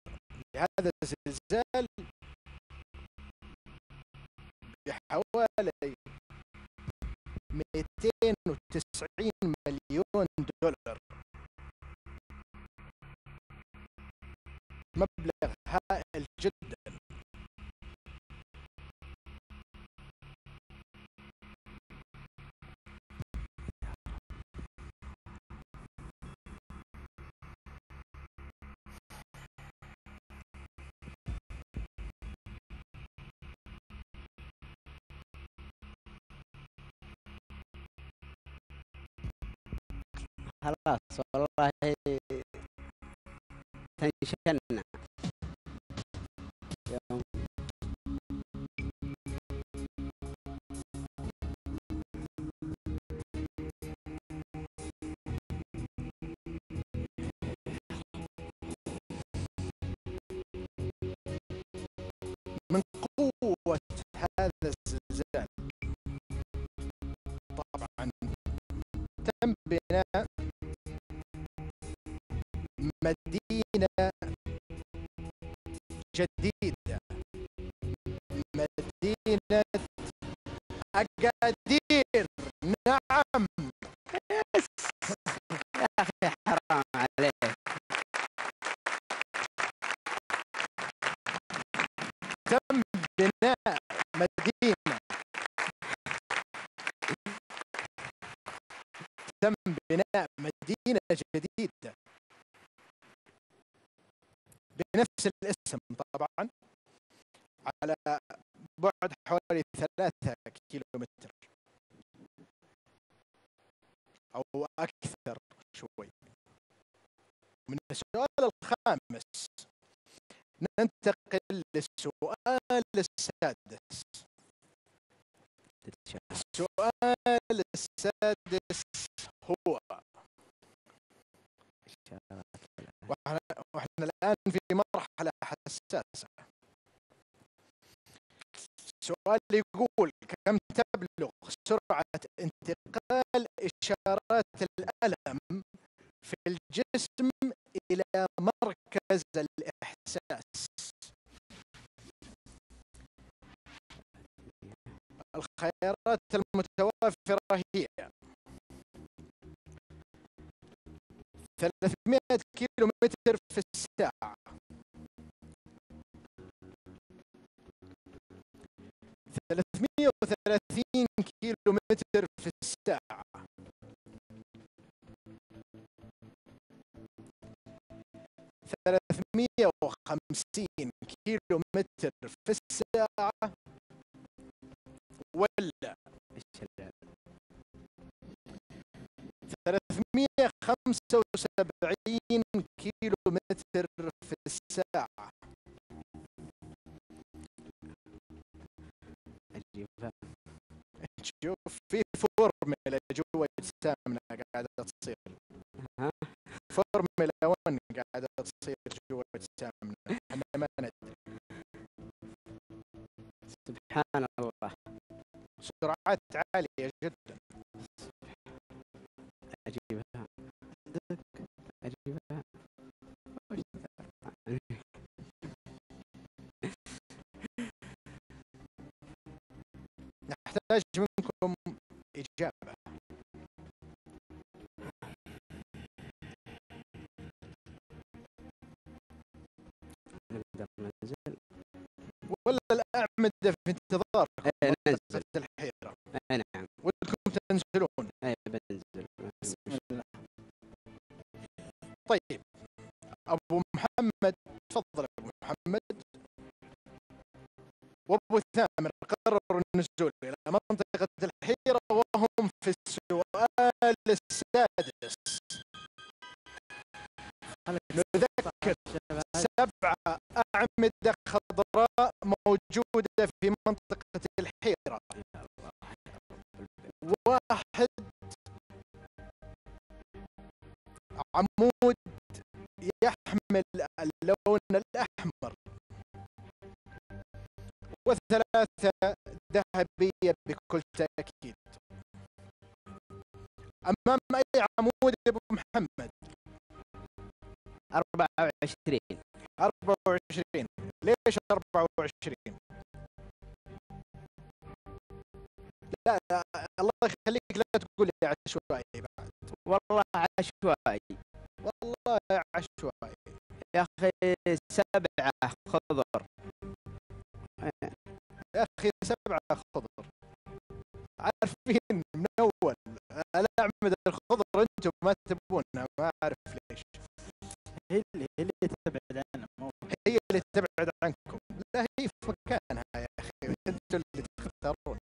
لهذا الزلزال بحوالي 290 مليون دولار. مبلغ هائل جدا. خلاص والله تنشنا مدينة جديدة. مدينة أكادير. نعم. يا أخي حرام عليك تم بناء مدينة. تم بناء مدينة جديدة. بنفس الاسم طبعا على بعد حوالي ثلاثة كيلومتر. أو أكثر شوي. من السؤال الخامس ننتقل للسؤال السادس. 330 كيلو متر في الساعة. ثلاثمية وخمسين كيلو متر في الساعة. ولا ثلاثمية خمسة وسبعين كيلو متر في الساعة. شوف في فورمولا جوا اجسامنا قاعدة تصير. ها فورمولا 1 قاعدة تصير جوا اجسامنا إحنا ما ندري. سبحان الله. سرعات عالية جدا. نحتاج منكم إجابة. ولا الأعمدة في انتظاركم إيه، ننزل. الحيرة. أي نعم. ودكم تنزلون. أي بنزل في مشكلة. طيب. أبو محمد تفضل أبو محمد. وأبو ثامر قرروا النزول إلى الحيرة وهم في السؤال السادس. نذكر سبعه أعمدة خضراء موجودة في منطقة الحيرة. واحد عمود يحمل اللون الأحمر. وثلاثة ذهبية بكل أمام أي عمود يا أبو محمد؟ 24 24 24 ليش 24 لا لا، الله يخليك لا تقول لي عشوائي بعد. والله عشوائي. والله عشوائي. يا أخي سبعة خضر. يا أخي سبعة خضر. عارفين الاعمده الخضر أنتم ما تبونها ما أعرف ليش. هي اللي هي اللي تبعد عنه مو هي اللي تبعد عنكم. لا هي في مكانها يا أخي أنتم اللي تختارون.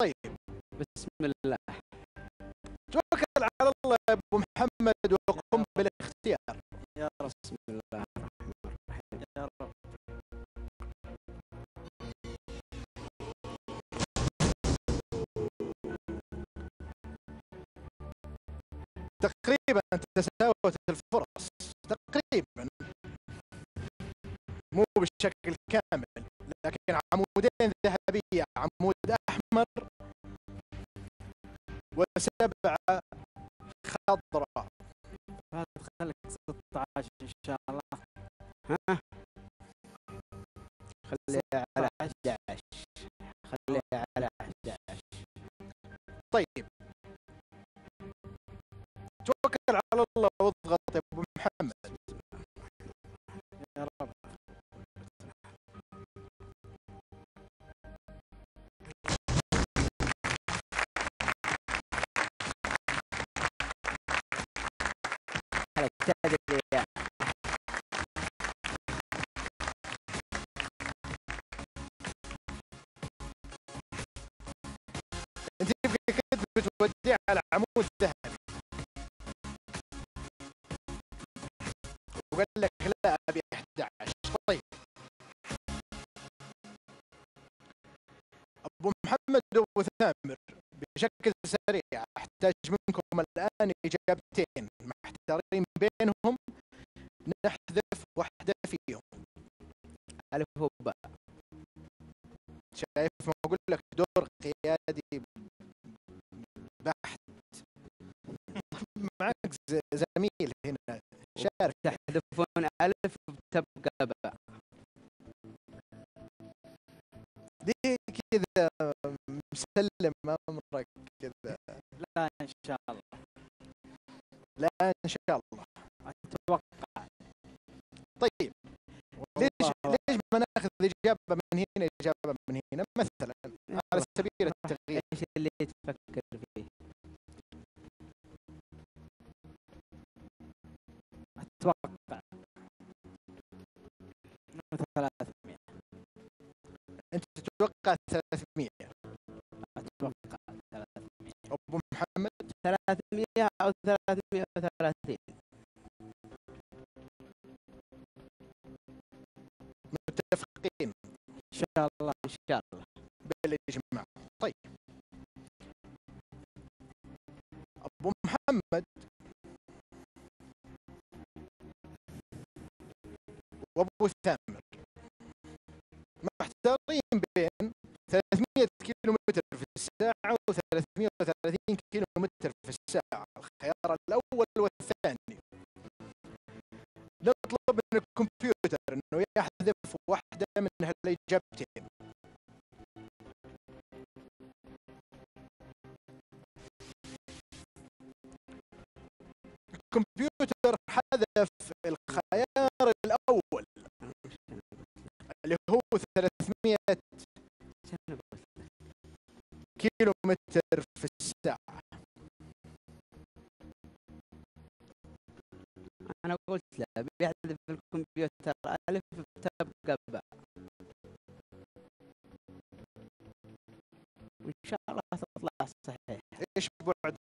طيب. بسم الله. توكل على الله يا أبو محمد وقم بالاختيار. يا رب تقريبا تساوت الفرص تقريبا. مو بالشكل كامل لكن عمودين ذهبية عمود أحمر وسبعة خضراء. هذا خليك 16 إن شاء تدري يا انت كنت بتوديه على عمود ذهبي وقال لك لا ابي 11 طيب أبو محمد وابو ثامر. بشكل سريع أحتاج منكم الآن إجابتين. محتارين بينهم نحذف واحدة فيهم ألف وباء. شايف ما أقول لك؟ دور قيادي بحت. معك زميل هنا. شارك. تحذفون ألف وتبقى باء. دي كذا مسلم أمرك كذا؟ لا إن شاء الله. لا إن شاء الله. ما ناخذ اجابه من هنا اجابه من هنا. مثلا على سبيل التغيير. إيش اللي تفكر فيه؟ أتوقع إنه 300 أنت تتوقع 300 أتوقع 300 أبو محمد؟ 300 أو 330 إن شاء الله. بالاجماع طيب. أبو محمد. وأبو ثامر محتارين بين 300 كيلو متر في الساعة و 330 كيلو متر في الساعة. الخيار الأول والثاني. نطلب من الكمبيوتر أنه يحذف واحدة من هالإجابتين. الكمبيوتر حذف الخيار الأول اللي هو 300 شنو قلت؟ كيلو متر في الساعة. أنا قلت لا بيحذف الكمبيوتر ألف تبقى باء وإن شاء الله تطلع صحيح. إيش بعد؟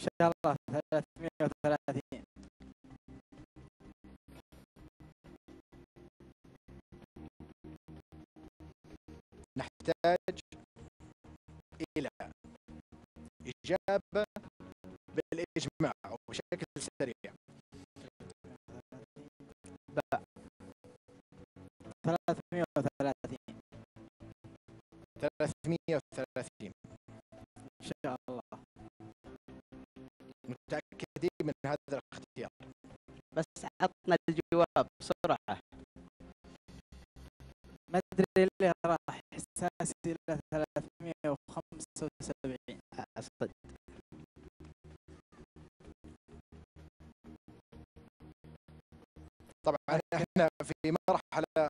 إن شاء الله 330 نحتاج إلى إجابة بالإجماع وبشكل سريع. باء 330 330 بس عطنا الجواب بسرعة. ما أدري ليه راح احساسي إلى 375 أصدق طبعا إحنا في مرحلة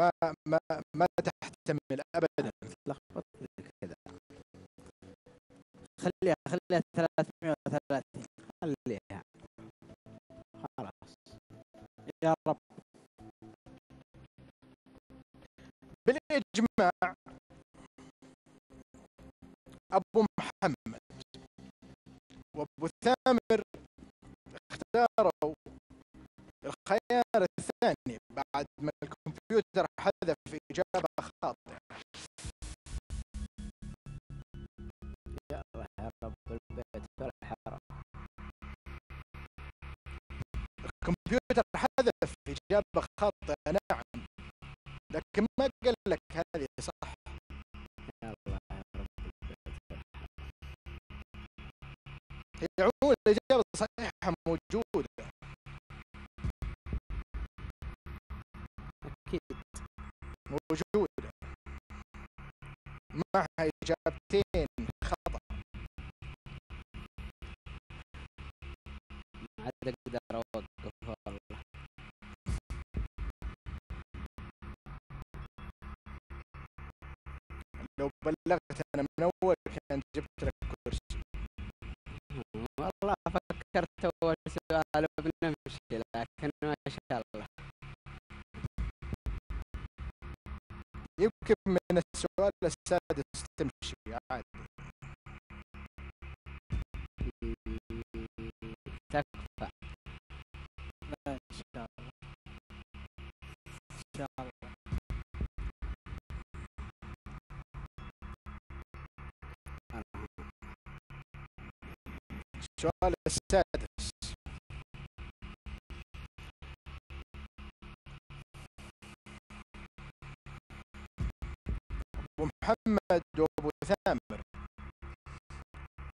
ما ما ما تحتمل ابدا. لخبطني كذا. خليها خليها بالإجماع أبو محمد وأبو ثامر اختاروا الخيار الثاني بعد ما الكمبيوتر حذف يا رب البيت في الحرم الكمبيوتر حذف إجابة خاطئة. نعم لكن ما قال لك هذه صح. يا الله يا عموما الاجابه الصحيحه موجوده أكيد. موجوده معها إجابتين. لو بلغت أنا من أول كان جبت لك كرسي. والله فكرت أول سؤال بنمشي لكن ما شاء الله. يمكن من السؤال السادس تمشي عادي السؤال السادس. أبو محمد وأبو ثامر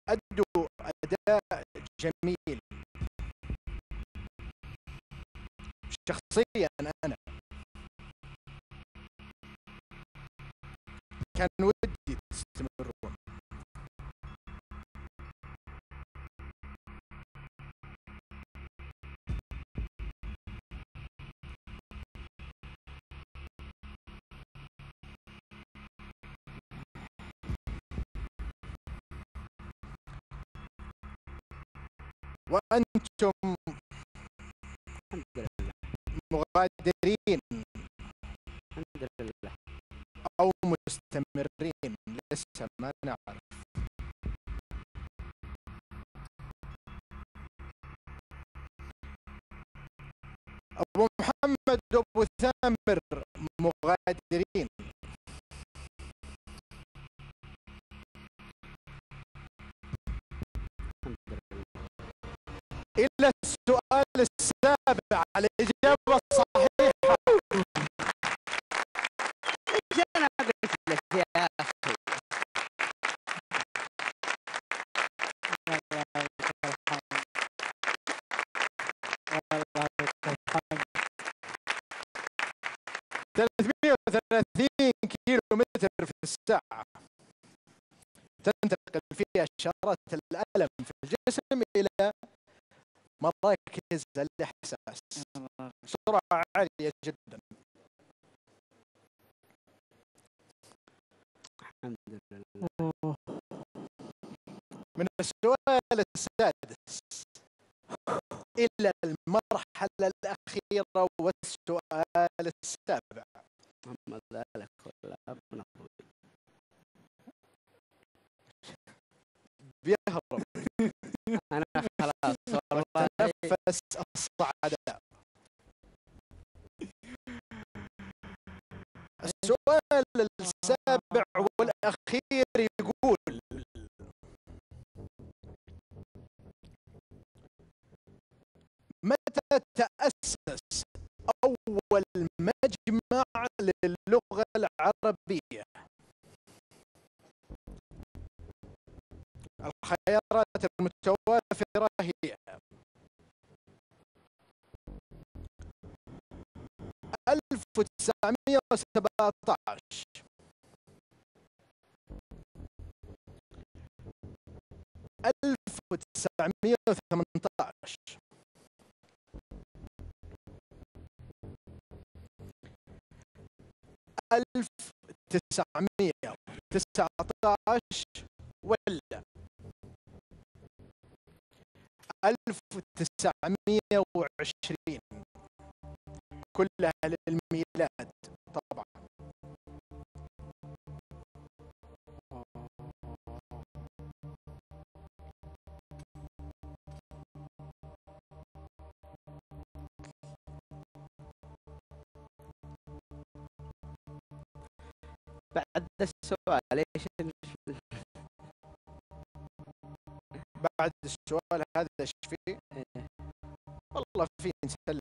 ادوا أداء جميل. شخصيا أنا. كان ودي وأنتم الحمد لله مغادرين الحمد لله أو مستمرين لسه ما نعرف. أبو محمد وابو ثامر مغادرين. إلى السؤال السابع الإجابة الصحيحه إيش أنا قلت لك يا أخي الله لك الحمد الله لك الحمد 330 كيلو متر في الساعة. تنتقل فيها اشارات الألم في الجسم إلى مراكز الإحساس. سرعه عالية جدا. الحمد لله. من السؤال السادس. إلى المرحلة الأخيرة والسؤال السابع. هم ذلك بيهرب. a, a 1917 1918 1919 ولا 1920 كلها للم كلها للميلاد طبعا بعد السؤال إيش بعد السؤال هذا إيش فيه؟ إيه. والله في نسلم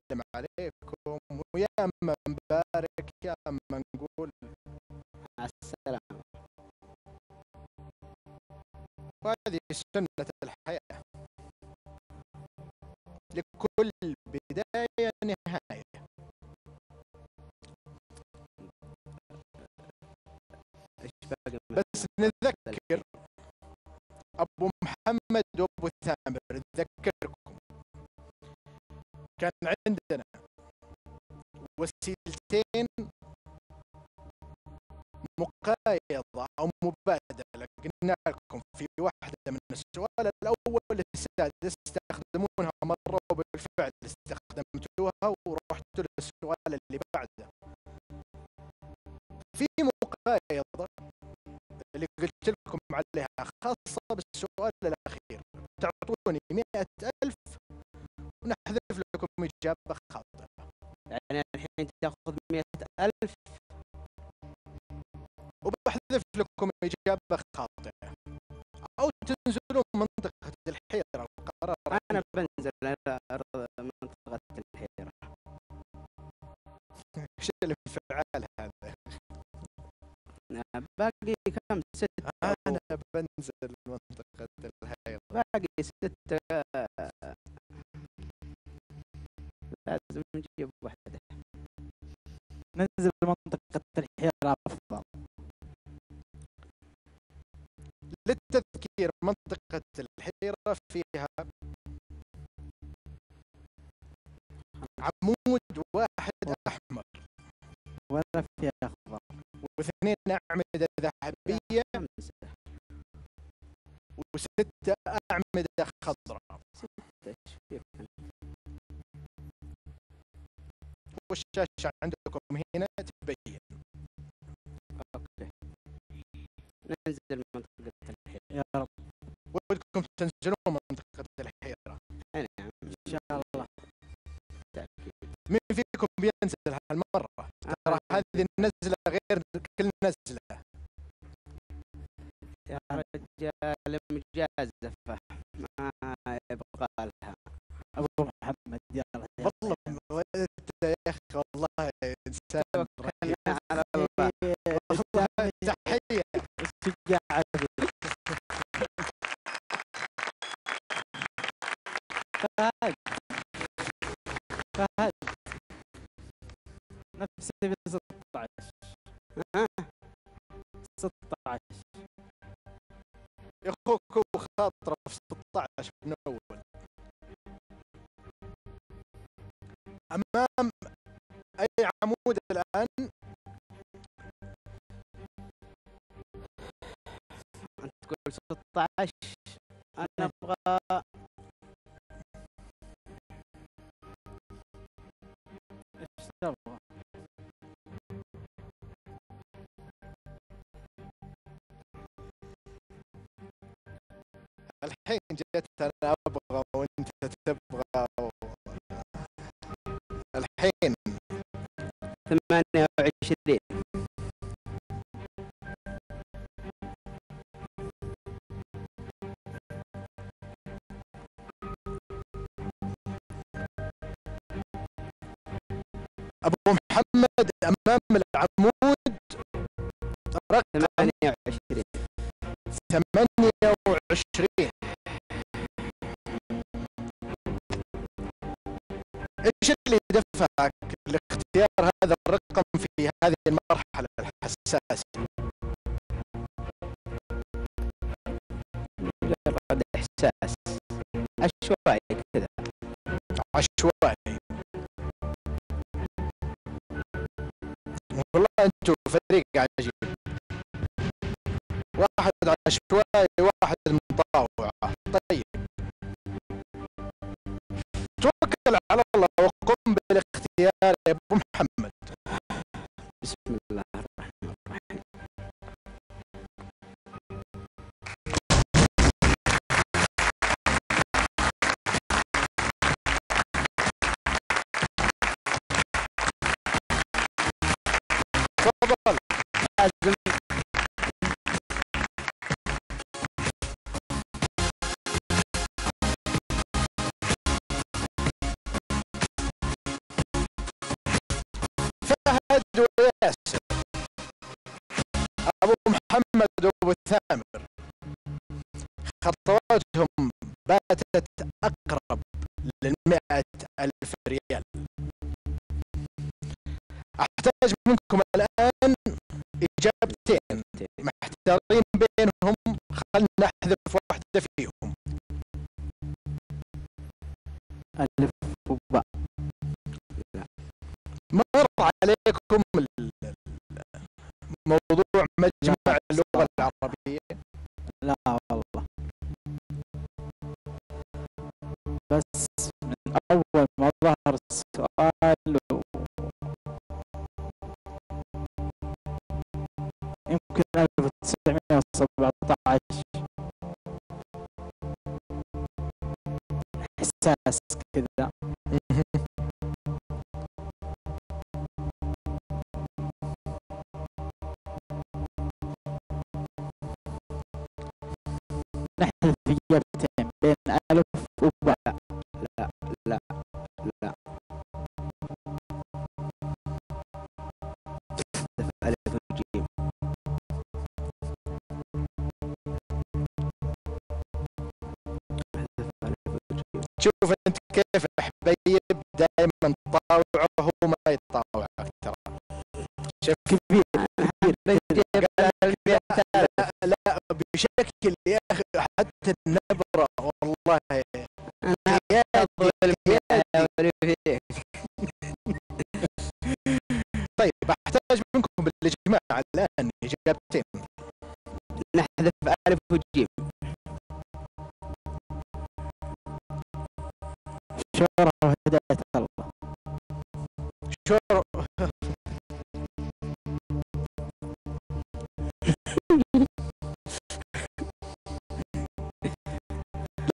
كان عندنا وسيلتين مقايضة أو مبادلة قلنا لكم في واحدة من السؤال الأول السادس تستخدمونها مرة وبالفعل استخدمتوها ورحتوا للسؤال اللي بعده. في مقايضة اللي قلت لكم عليها خاصة بالسؤال الأخير تعطوني مئة ألف إجابة خاطئة. يعني الحين تاخذ مئة ألف. وبحذف لكم إجابة خاطئة. أو تنزلون منطقة الحيرة. القرار أنا بنزل أرض منطقة الحيرة. إيش الانفعال هذا؟ باقي كم؟ ستة. أنا بنزل منطقة الحيرة. باقي ستة. لازم نجيب واحدة ننزل منطقة الحيرة أفضل. للتذكير منطقة الحيرة فيها عمود واحد أحمر. ولا فيها أخضر. واثنين أعمدة ذهبية. وستة والشاشة عندكم هنا تبين. أوكي. ننزل منطقة الحيرة. يا رب. ودكم تنزلون منطقة الحيرة. أي نعم إن شاء الله. بالتأكيد مين فيكم بينزل هالمرة؟ ترى هذه النزلة غير كل نزلة. يا رجال مجازفة 16 من اول أمام أي عمود الآن؟ أنت تقول 16 أبو محمد أمام العمود رقم 28 28 إيش اللي دفعك لاختيار هذا الرقم في هذه المرحلة الحساسة؟ مجرد إحساس. عشوائي كذا. عشوائي. أنتم فريق عجيب. واحد عشوائي تفضل لازم فهد وياسر ابو محمد وابو ثامر خطواتهم باتت اقرب للمئة الف ريال احتاج منكم اجابتين محتارين بينهم. خلنا نحذف واحدة فيهم. ألف وباء. مر عليكم ال- موضوع يمكن 1917 إحساس كذا نحذف إجابتين شوف أنت كيف حبيب دائما تطاوعه هو ما ترى. شوف كبير البيت لا, لا بشكل يا أخي حتى النبرة والله. يا طيب أحتاج منكم بالإجماع الآن اجابتين نحذف ألف وجيم. شورى وهداية الله شو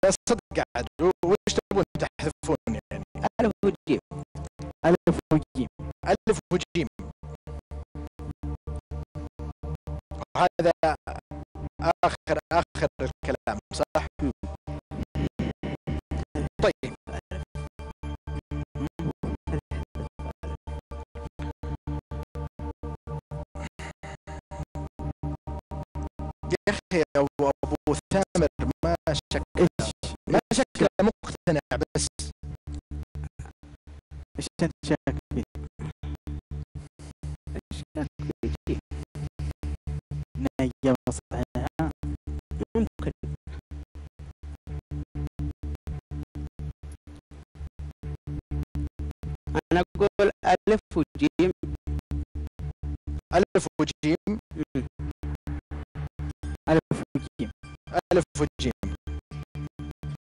لا صدق عاد وش تبون تحذفون يعني؟ ألف وجيم. ألف وجيم. ألف وجيم. وهذا اخر آخر يا أخي ابو ابو ثامر ما شك إيش؟ ما شكله مقتنع بس. إيش أنت شاك فيه؟ ممكن أنا أقول ألف وجيم. ألف وجيم. ألف وجيم.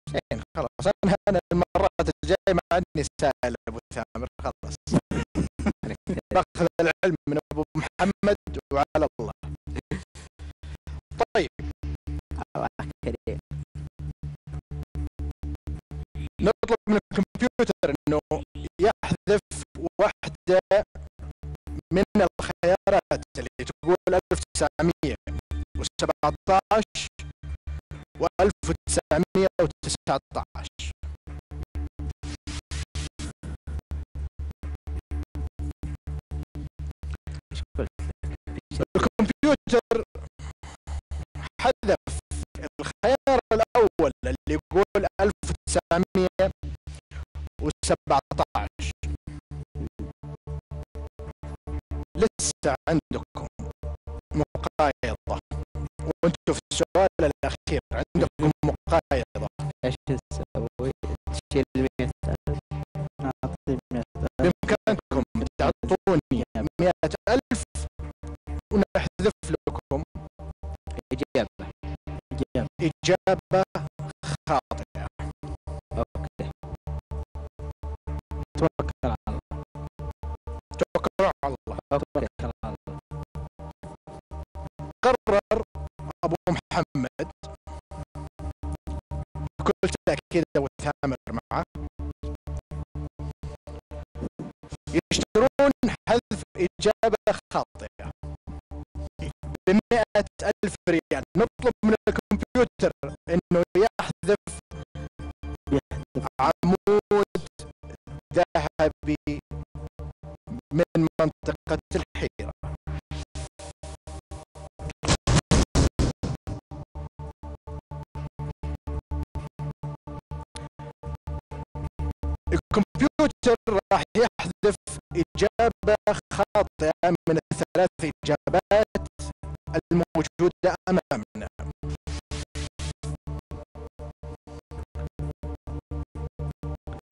زين خلاص. أنا أنا المرات الجاية ما عندي سائل أبو ثامر. خلاص. باخذ العلم من أبو محمد وعلى الله. طيب. الله كريم. نطلب من الكمبيوتر إنه يحذف واحدة من الخيارات اللي تقول 1917 و 19 الكمبيوتر حذف الخيار الأول اللي يقول 1917 لسه عندكم مقايضة. وأنتم في السؤال الأخير. ونحذف لكم إجابة إجابة إجابة خاطئة أوكي توكل على الله توكلوا على الله توكل على الله قرر أبو محمد بكل تأكيد وثامر معه يشترون حذف إجابة الكمبيوتر راح يحذف إجابة خاطئة من الثلاث إجابات الموجودة أمامنا.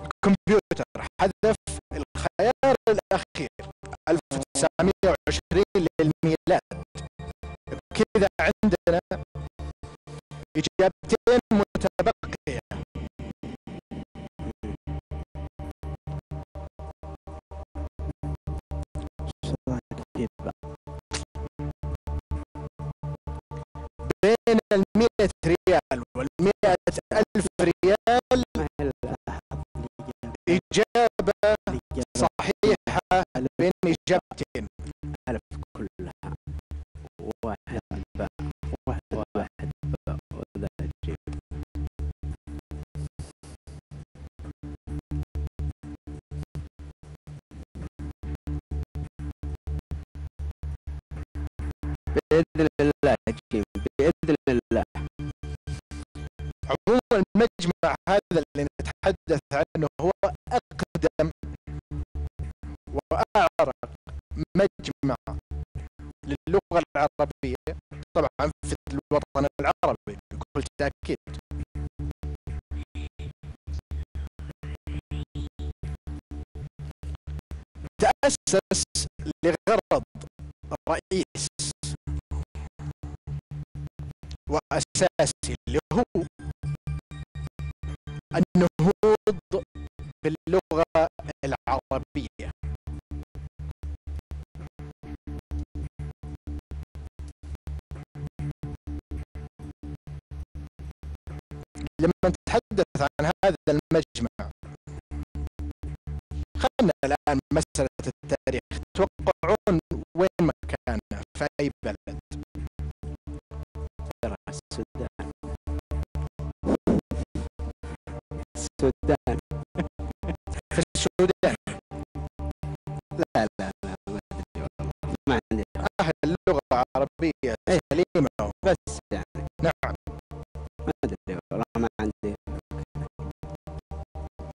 الكمبيوتر حذف الخيار الأخير. 1920 للميلاد. بكذا عندنا إجابتين. بين ريال والمئة ألف ريال ما هي الأحد اللي إجابة صحيحة بين إجابتين. ألف كلها. واحد باء واحد واحد باء ولا جيم بإذن الله المجمع هذا اللي نتحدث عنه هو أقدم وأعرق مجمع للغة العربية طبعا في الوطن العربي بكل تأكيد. تأسس لغرض رئيس وأساسي اللي هو النهوض باللغة العربية. لما نتحدث عن هذا المجمع خلنا الآن مسألة التاريخ. توقعون وين مكانه؟ في أي بلد؟ السودان. في السودان. لا لا لا ما أدري والله. ما عندي. أهل اللغة العربية إيه. سليمة بس يعني. نعم. ما أدري والله ما عندي.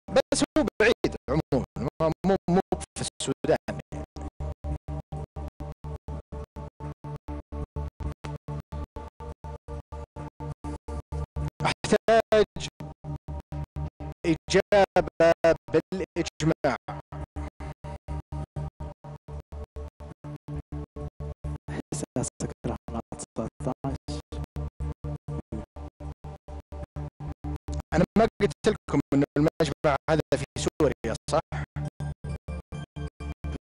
بس هو بعيد عموما. ما- مو مو في السودان. أحتاج إجابة بالإجماع. إحساسك رحلات 19 أنا ما قلت لكم إنه المجمع هذا في سوريا صح؟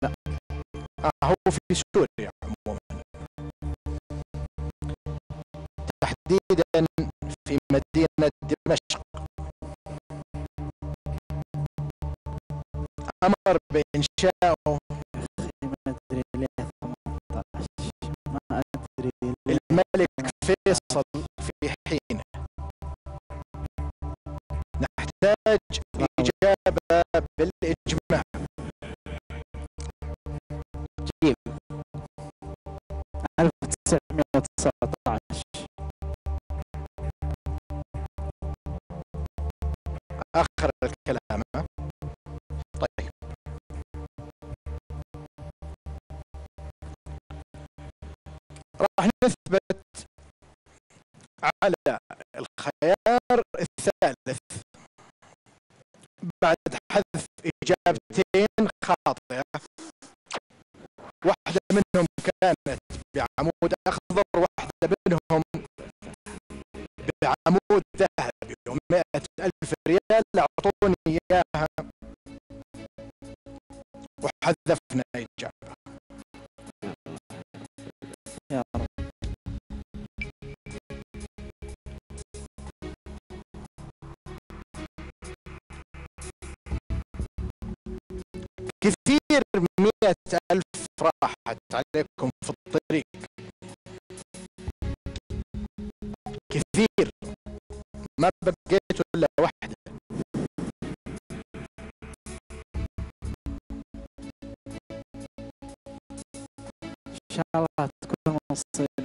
لا. آه هو في سوريا عموما. تحديدا في مدينة دمشق. بإنشاء ما أدري ليه 18 ما أدري الملك فيصل في حينه نحتاج إجابة بالإجماع. جيم 1919 آخر الكلام راح نثبت على الخيار الثالث بعد حذف إجابتين خاطئة. واحدة منهم كانت بعمود أخضر واحدة منهم بعمود ذهبي. ومائة ألف ريال أعطوني إياها. وحذفنا إجابة. كثير مئة ألف راحت عليكم في الطريق. كثير ما بقيت إلا واحدة إن شاء الله تكون نصيب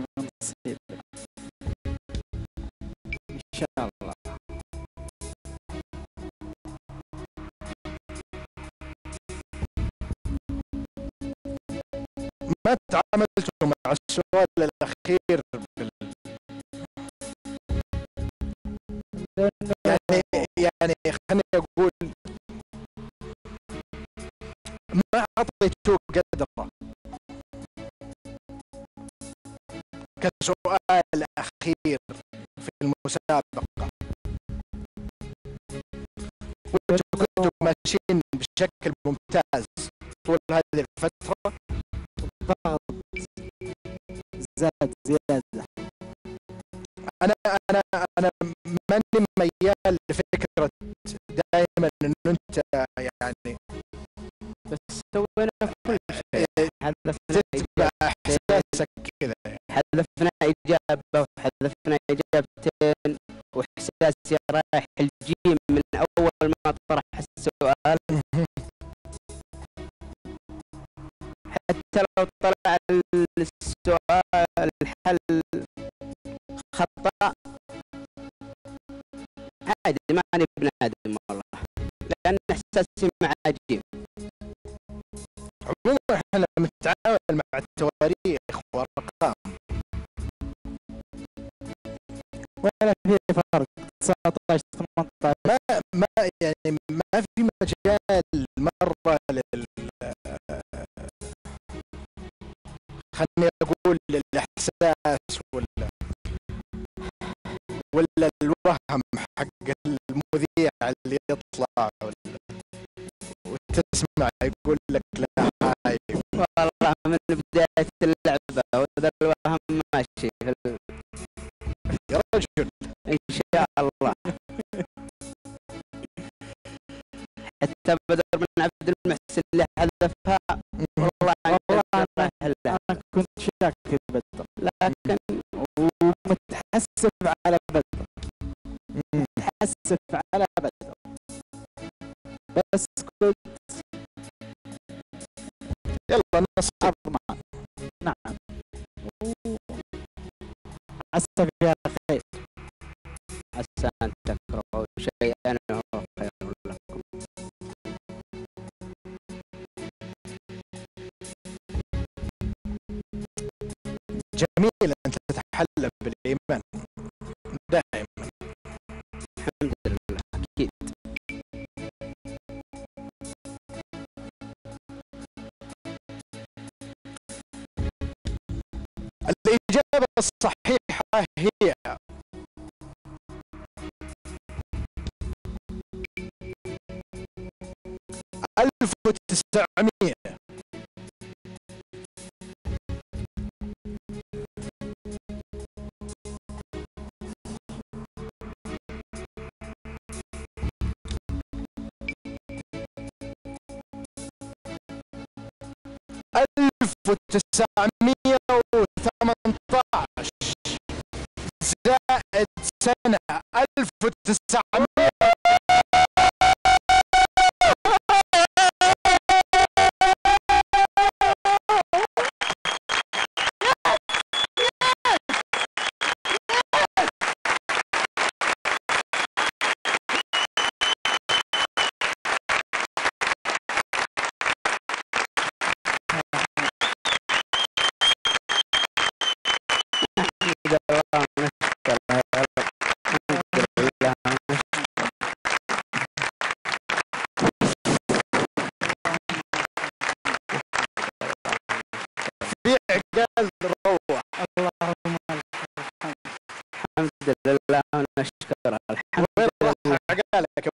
ما تعاملتوا مع السؤال الأخير بال... يعني يعني خليني أقول ما أعطيتوه قدره كسؤال أخير في المسابقة. وأنتم كنتم ماشيين بشكل ممتاز طول هذه الفترة ماني ميال لفكرة دائما انه أنت يعني بس سوينا كل شيء. حذفنا تتبع إحساسك كذا. حذفنا إجابة وحذفنا إجابتين. وإحساسي رايح الجيم من أول ما طرح السؤال. حتى لو طلع السؤال الحل ماني بنادم والله لأن إحساسي مع جيم عموما إحنا بنتعامل مع التواريخ والأرقام. ولا في فرق 19 18 ما ما يعني ما في مجال مرة لل خلني أقول للإحساس اللي يطلع وتسمع يقول لك لا هاي. والله من بداية اللعبة وذا الوهم ماشي يا رجل. إن شاء الله. حتى بدر بن عبد المحسن اللي حذفها والله والله أنا كنت شاك بدر. لكن ومتحسف على بدر. متحسف على كنت يلا نص اضمع نعم عسى فيها خير عسى أن تكرهوا شيئا وهو خير لكم جميل أن تتحلى بالإيمان. الإجابة الصحيحة هي ألف وتسعمية. ألف وتسعمية. ألف وتسعمية إذا الله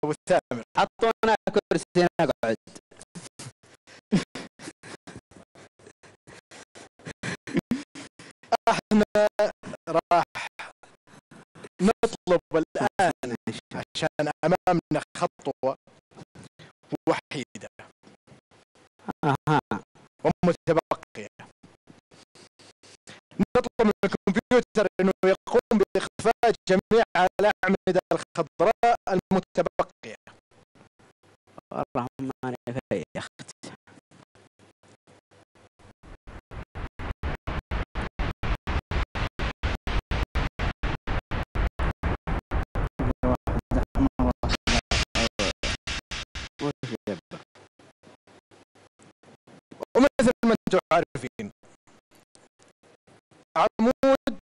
ابو ثامر حطونا كرسي نقعد. إحنا راح نطلب الآن عشان أمامنا خطوة وحيدة. أها. ومتبقية. نطلب من الكمبيوتر إنه يقوم بإخفاء جميع الأعمدة الخضراء ومثل ما أنتم عارفين عمود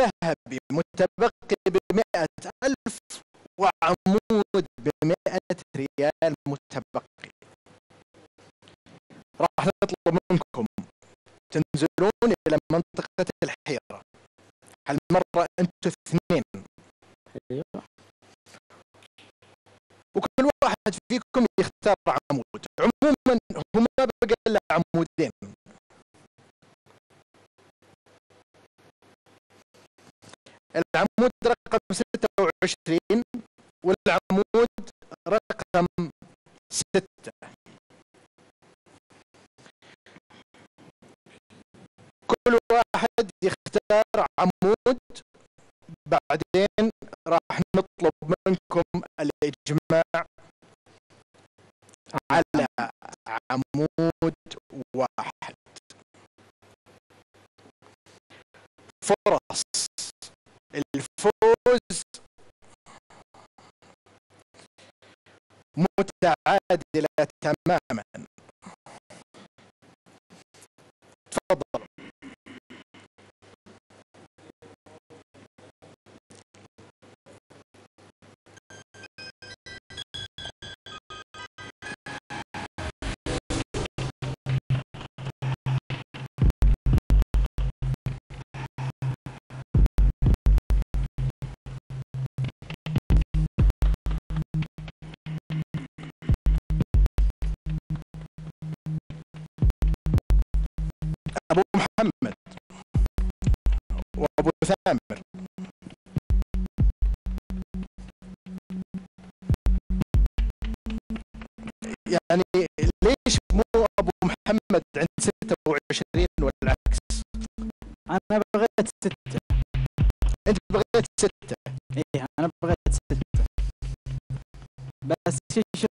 ذهبي متبقي بمئة ألف وعمود بمئة ريال متبقي. راح نطلب منكم تنزلون إلى منطقة الحيرة. هالمرة أنتم اثنين؟ أيوه. وكل واحد فيكم يختار عمود الا عمودين العمود رقم 26 والعمود رقم 6 كل واحد يختار عمود بعدين راح نطلب منكم الإجماع. ثامر يعني ليش مو أبو محمد عند 26 والعكس؟ أنا بغيت ستة. أنت بغيت ستة. إيه أنا بغيت ستة. بس شي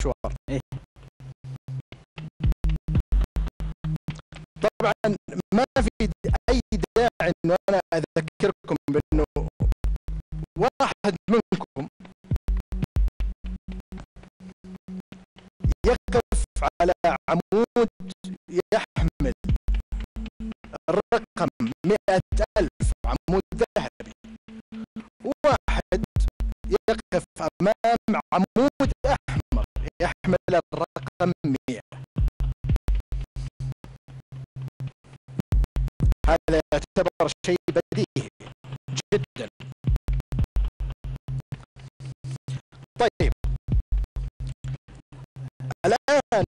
مشوار إيه. طبعا ما في أي داعي انه أنا أذكركم بأنه واحد منكم يقف على عمود يحمل الرقم مئة ألف عمود ذهبي واحد يقف أمام عمود الرقم مئة هذا يعتبر شيء بديهي جدا. طيب. الآن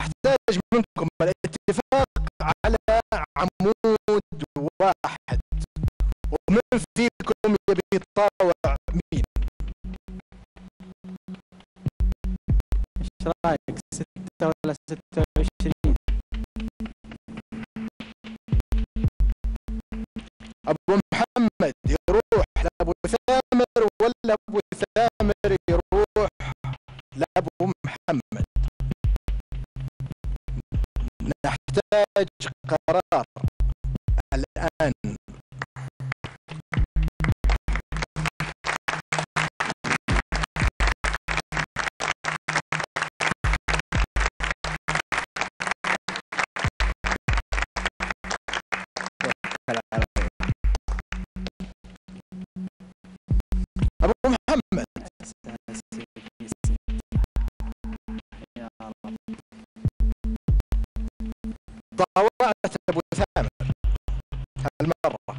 أحتاج منكم إيش رأيك ستة ولا ستة وعشرين. أبو محمد يروح لأبو ثامر ولا أبو ثامر يروح. لأبو محمد. نحتاج قرار. طاوعت أبو ثامر هالمره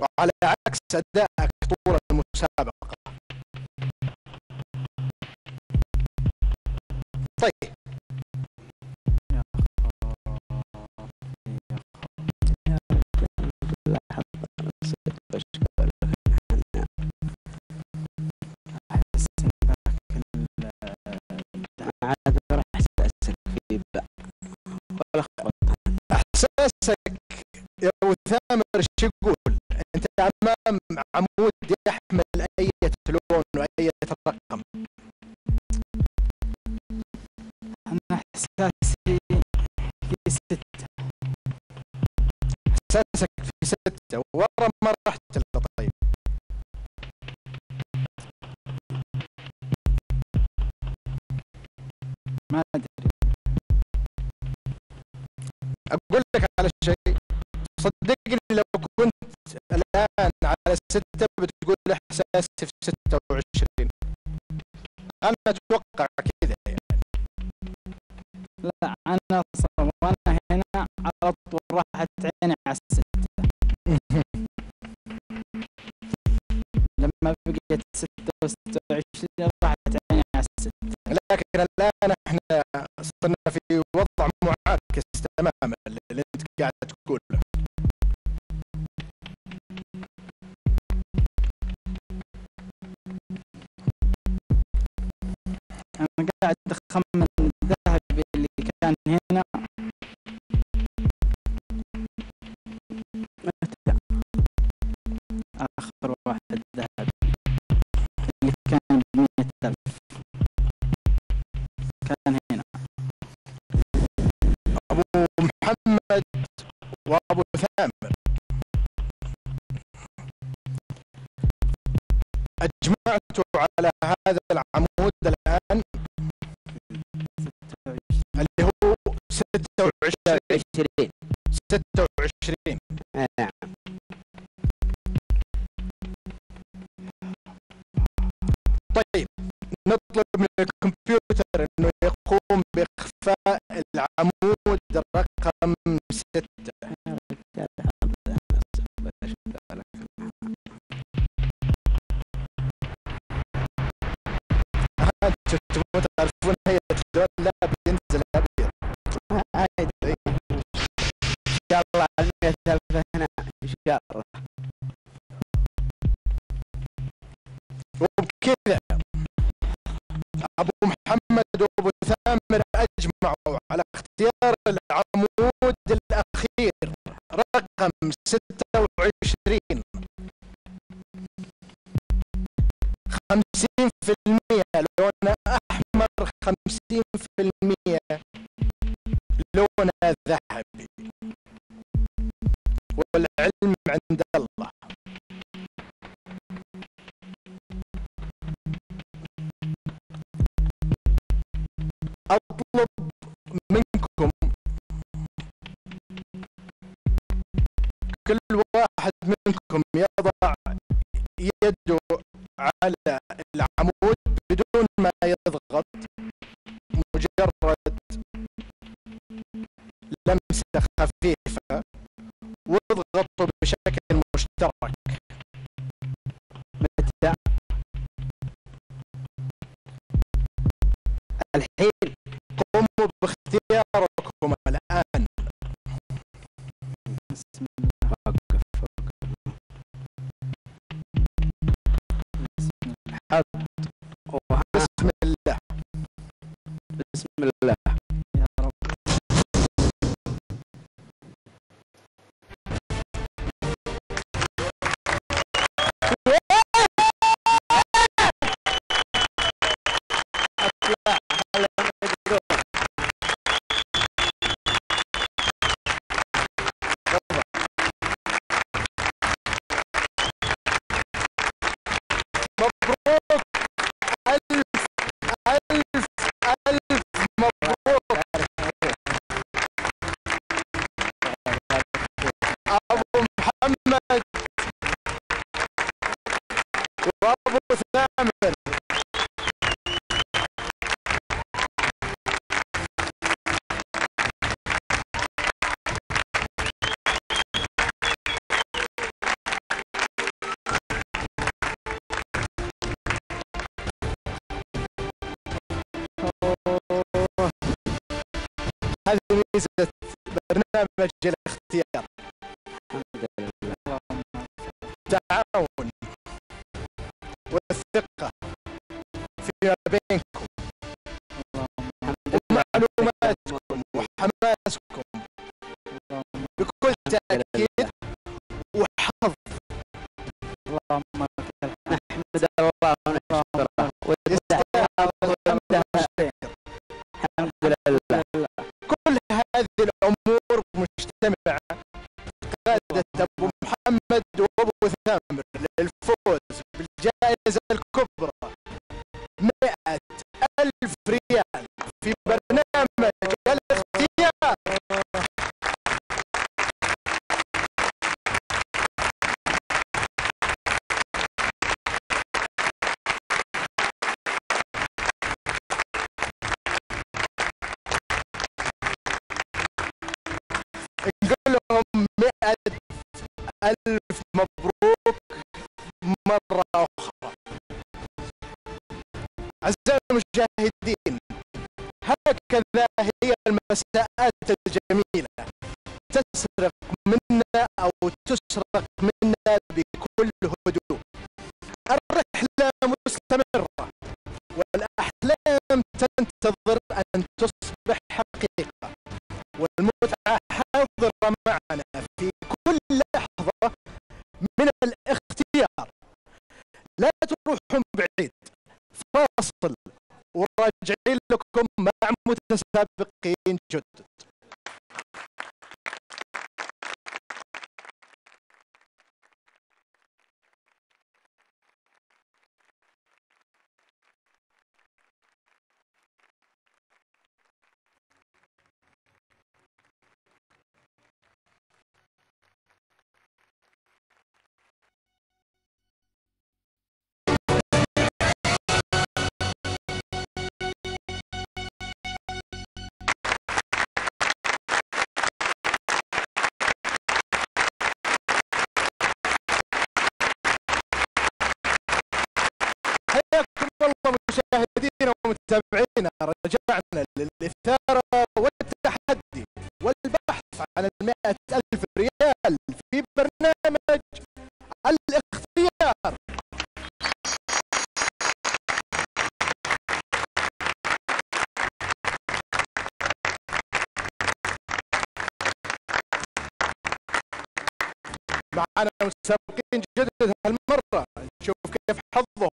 وعلى عكس ادائك طول المسابقة. إيش يقول؟ أنت أمام عمود يحمل أي لون وأي رقم أنا إحساسي في ستة. إحساسك في ستة. ورا ما رحت الا طيب. ما أدري. أقول لك على شيء. صدقني لو كنت الآن على ستة بتقول إحساسي في 26 أنا أتوقع كذا يعني. لا أنا وأنا هنا على طول راحت عيني على الستة لما بقيت ستة وستة وعشرين راحت عيني على الستة لكن الآن إحنا صرنا في قاعد الذهب اللي كان هنا. متى آخر واحد ذهب. اللي كان بمية ألف. كان هنا. أبو محمد وأبو ثامر. اجمعتوا على 26 عشرين. 26 نعم طيب نطلب من الكمبيوتر إنه يقوم بإخفاء العمود رقم 6 الله وبكذا أبو محمد وابو ثامر اجمعوا على اختيار العمود الأخير رقم 26 50% لونه أحمر 50% منكم كل واحد منكم يضع يده على العمود بدون ما يضغط مجرد لمسة خفيفة واضغطوا بشكل مشترك. متى الحين بسم الله حط وها بسم الله. بسم الله. جائزة برنامج الاختيار. بالجائزة الكبرى المشاهدين هكذا هي المساءات الجميلة. تسرق منا أو تسرق منا بكل هدوء. الرحلة مستمرة والأحلام تنتظر أن تصبح حقيقة. والمتعة حاضرة معنا في كل لحظة من الاختيار. لا تروحون بعيد. فاصل. وراجعين لكم مع متسابقين جدد. ومتابعينا رجعنا للإثارة والتحدي والبحث عن المائة ألف ريال في برنامج الاختيار. معنا متسابقين جدد هالمرة. نشوف كيف حظهم.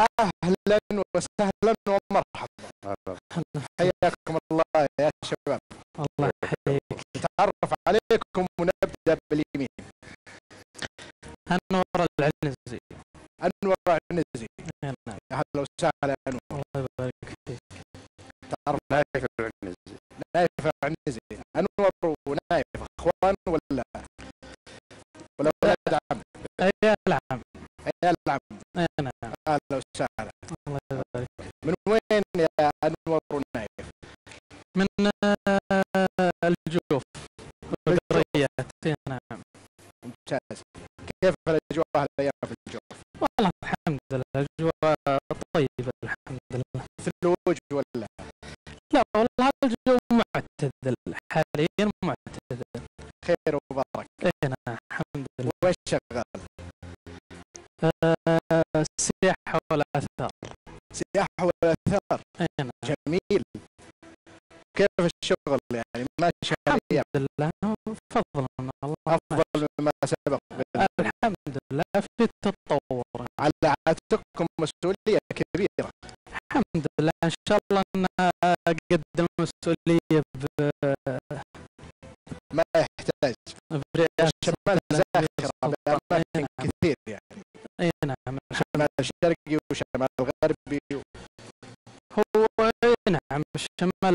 أهلا وسهلا ومرحبا. حياكم الله يا شباب. الله يحييك. نتعرف عليكم ونبدأ باليمين. أنور العنزي. أنور عنزي نعم. يا هلا وسهلا. انور الله يبارك فيك. تعرف نايف العنزي. نايف العنزي. أنور ونايف. أخوان ولا؟ ولا ولاد عم. يا العم عيال عم. إيه نعم. أهلا وسهلا الله يبارك. من وين يا أنور ونايف؟ من آه، الجوف. القريات نعم. ممتاز. كيف الأجواء الأيام في الجوف؟ والله الحمد لله الأجواء طيبة الحمد لله. ثلوج ولا؟ لا والله الجو معتدل حاليا معتدل. خير وبركه اي نعم الحمد لله. وين شغال السياحه والآثار. سياحه والآثار. أي نعم. جميل. كيف الشغل يعني؟ ماشي الحمد لله فضلا الله. أفضل مما سبق. الحمد لله في تطور على عاتقكم مسؤولية كبيرة. الحمد لله إن شاء الله أن أقدم المسؤولية ب- ما يحتاج. برئاسه شمال زاخره بامر أي نعم. الشرقي وشمال الغربي. هو نعم الشمال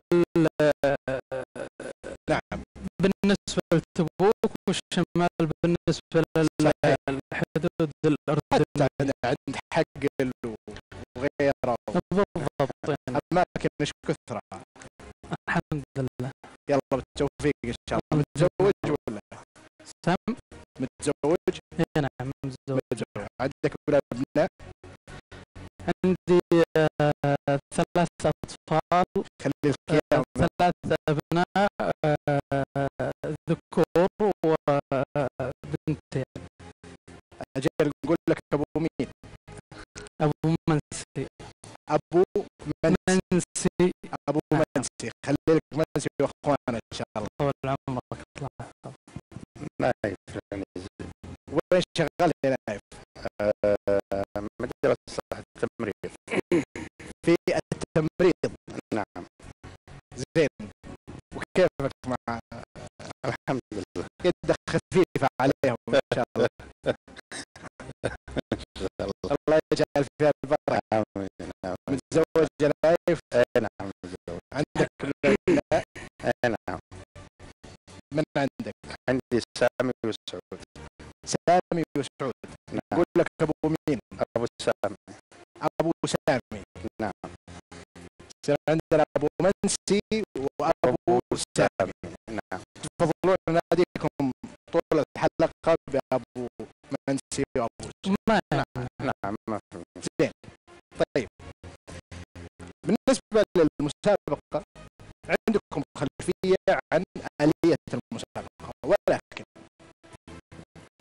نعم. بالنسبة لتبوك والشمال بالنسبة. للحدود الأردنية عند عند حقل وغيره بالضبط. اماكن مش كثرة. الحمد لله. يلا بالتوفيق إن شاء الله. متزوج ولا سم متزوج؟ اي نعم متزوج. عندك ولا ابناء عندي آه، ثلاث أطفال. خلي آه، ثلاث أبناء آه، ذكور وبنتين أجل نقول لك أبو مين؟ أبو منسي. من منسي. أبو منسي. خلي لك منسي واخوانا إن شاء الله. طول عمرك. الله. نايف يعني وين شغال؟ مدرسة التمريض. في التمريض. نعم. زين. وكيفك مع الحمد لله. يدك خفيفه عليهم ان شاء الله إن شاء الله. الله يجعل فيها البركة. آمين متزوج نايف أي نعم متزوج. عندك أي نعم. من عندك؟ عندي سامي وسعود. سامي وسعود. نعم. أقول لك أبو مين؟ أبو سامي. سامي نعم. يصير عندنا أبو منسي وأبو سامي نعم. تفضلون ناديكم طول الحلقة بأبو منسي وأبو سامي ما يعني نعم ما زين. طيب. بالنسبة للمسابقة عندكم خلفية عن آلية المسابقة. ولكن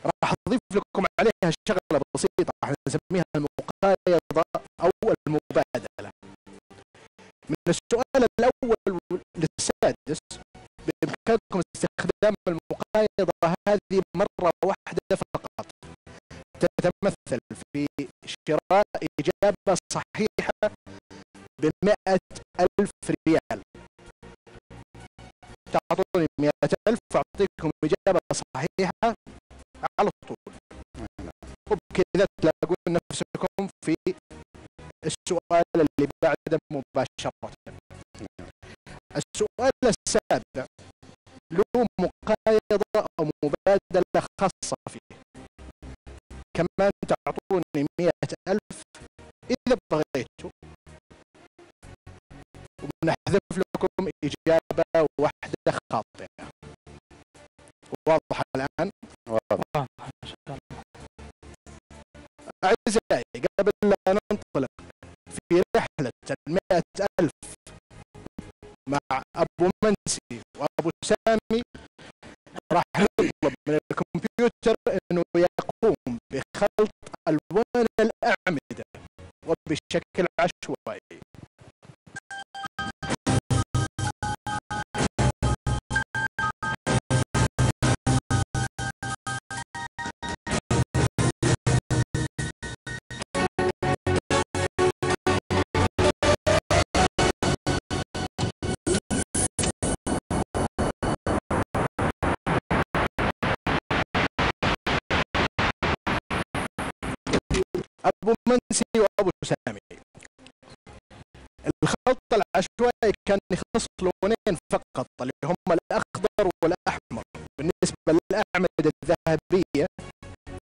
راح أضيف لكم عليها شغلة بسيطة راح نسميها المقايضة. أو المبادلة. من السؤال الأول للسادس بإمكانكم استخدام المقايضة هذه مرة واحدة فقط. تتمثل في شراء إجابة صحيحة بمئة ألف ريال. تعطوني مئة ألف أعطيكم إجابة صحيحة على طول. وبكذا تلاقون نفسكم في السؤال اللي بعده مباشرة. السؤال السابع له مقايضة أو مبادلة خاصة فيه. كمان تعطوني مئة ألف إذا بغيتوا. ونحذف لكم إجابة واحدة خاطئة. واضح الآن؟ واضح. أعزائي قبل رحلة المئة ألف مع أبو منسي وأبو سامي راح نطلب من الكمبيوتر أنه يقوم بخلط ألوان الأعمدة وبشكل عشوائي. أبو منسي وأبو سامي. الخلط العشوائي كان يخص لونين فقط اللي هم الأخضر والأحمر. بالنسبة للأعمدة الذهبية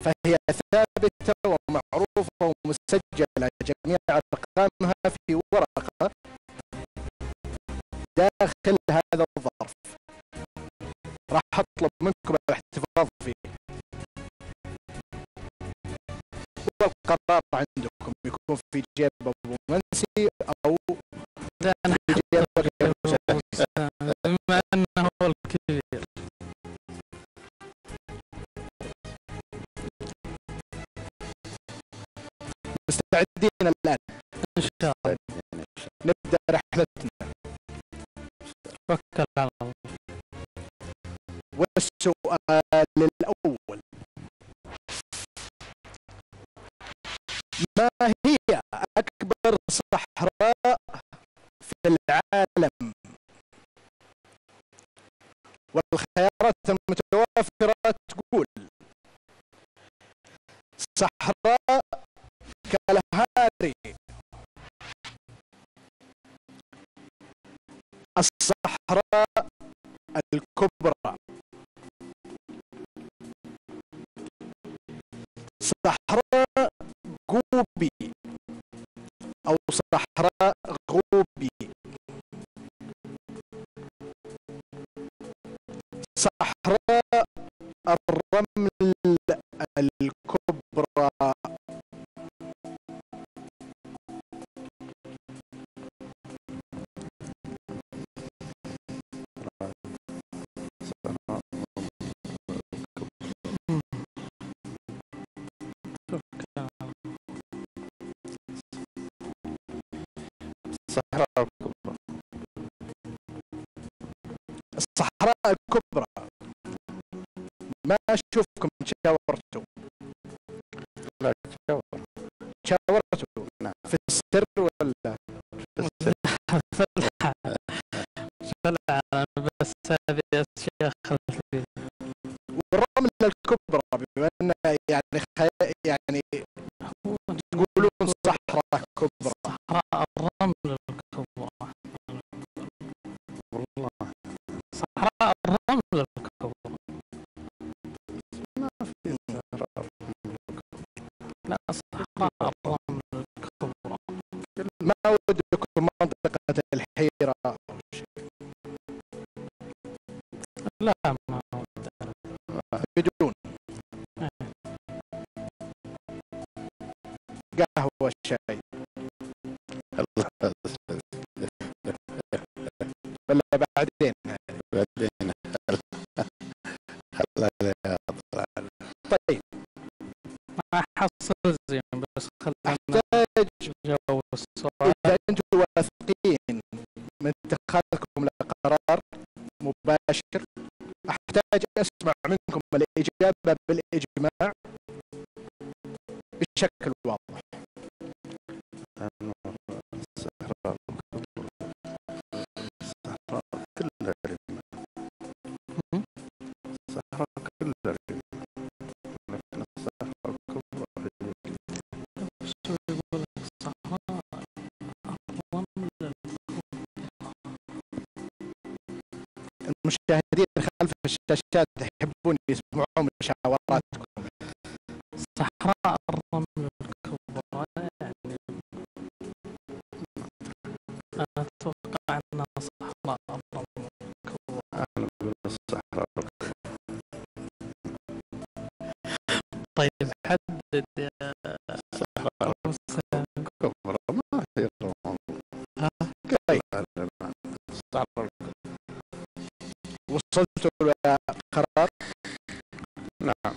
فهي ثابتة ومعروفة ومسجلة جميع أرقامها في ورقة داخل هذا الظرف. راح أطلب منكم والقرار عندكم يكون في جيب أبو منسي أو في جيب بما هو الكبير مستعدين الآن؟ إن شاء الله. نبدأ رحلتنا. توكل على الله. والسؤال في العالم. والخيارات المتوافرة تقول صحراء كالهاري. الصحراء الكبرى. صحراء جوبي أو صحراء الرمل الكبرى. الصحراء الكبرى. الصحراء الكبرى. ما أشوفكم تشاورتوا لا تشاور تشاورتوا نعم. في السر ولا؟ فلا أنا بس هذه أشياء خلفية والرمل الكبرى بما أن يعني خي... يعني تقولون صحراء كبرى. صحراء الرمل الكبرى والله. صحراء الرمل. الحيرة. لا ما بدون. قهوة شاي. الله ولا بعدين؟ بعدين. طيب. ما حصل زين بس خلينا أحتاج جو السؤال من اتخاذكم لقرار مباشر. أحتاج أسمع منكم الإجابة بالإجماع بشكل المشاهدين خلف الشاشات يحبون يسمعون مشاوراتكم. صحراء الرمل الكبرى يعني أنا أتوقع أنها صحراء الرمل الكبرى أقول الصحراء طيب حدد يا الصحراء أبو سامي الكبرى ما هي الرمل ها؟ طيب وصلتوا إلى قرار. نعم.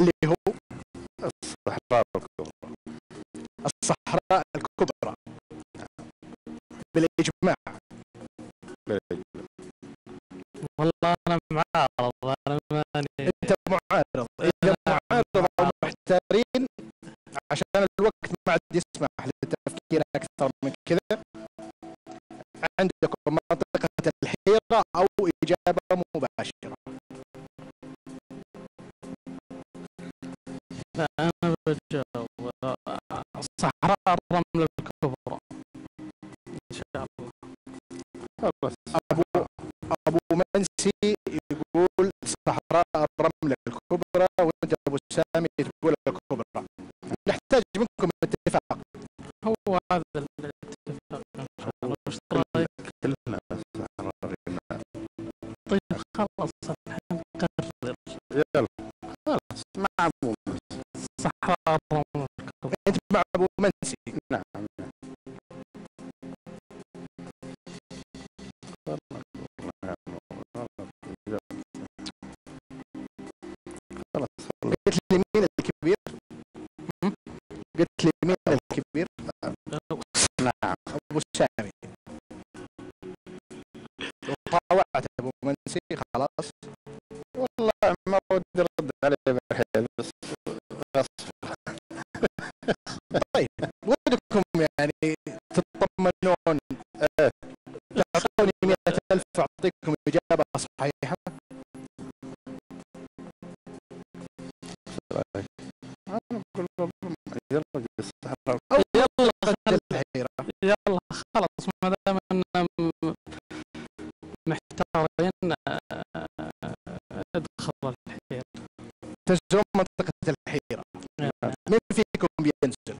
اللي هو الصحراء الكبرى. الصحراء الكبرى. بالإجماع. بالإجماع. والله أنا معارض أنا ماني. أنت معارض. إذا معارض أو محتارين عشان الوقت ما عاد يسمح للتفكير أكثر من كذا مباشرة. لا أنا بجاوب صحراء الرمل الكبرى. إن شاء الله. خلاص أبو أبو منسي يقول صحراء الرمل الكبرى وأنت أبو سامي خلاص الحين قرر يلا. خلاص مع أبو موسى. صحراء أنت مع أبو منسي نعم خلاص قلت لي مين الكبير؟ قلت لي مين الكبير؟ نعم أبو سامي. وطاوعت أبو منسي والله ما ودي ارد عليه بالحين بس غصب طيب ودكم يعني تطمنون إيه. تعطوني مئة ألف أعطيكم إجابة صحيحة أنا أقول والله يلا الصحراء أو يلا قد خل- الحيرة يلا خلاص ما تنزلون منطقة الحيرة. مين فيكم بينزل؟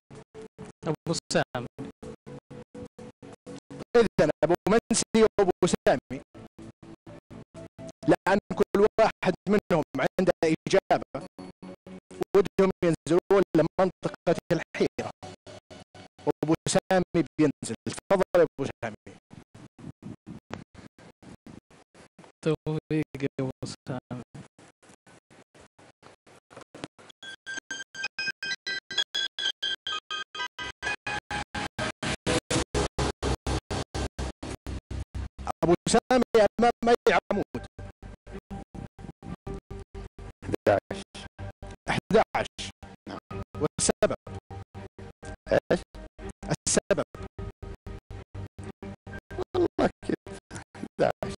أبو سام إذا أبو منسي وأبو سامي. لأن كل واحد منهم عنده إجابة ودهم ينزلون لمنطقة الحيرة. وأبو سامي بينزل. تفضل يا أبو سامي. توفيق أبو سام أبو سامي أمام أي عمود. 11 11 والسبب. إيش؟ السبب. والله كذا 11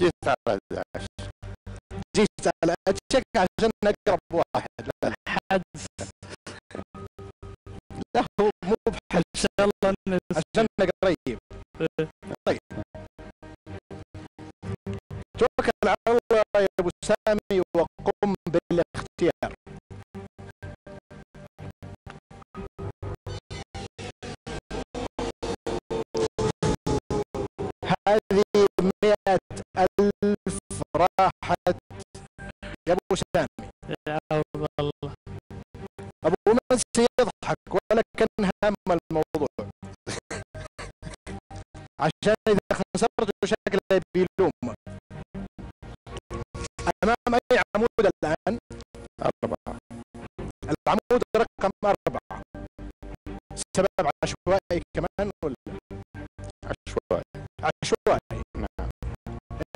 جيت على 11 جيت على أتشك عشان أقرب واحد. سامي وقم بالاختيار. هذه مئة ألف راحت يا أبو سامي. يا الله. أبو منسي يضحك ولكن هم الموضوع. عشان إذا خسرت شكله بيلوم. أمام أي عمود الآن؟ أربعة. العمود رقم أربعة. سبب عشوائي كمان ولا؟ عشوائي. عشوائي. نعم.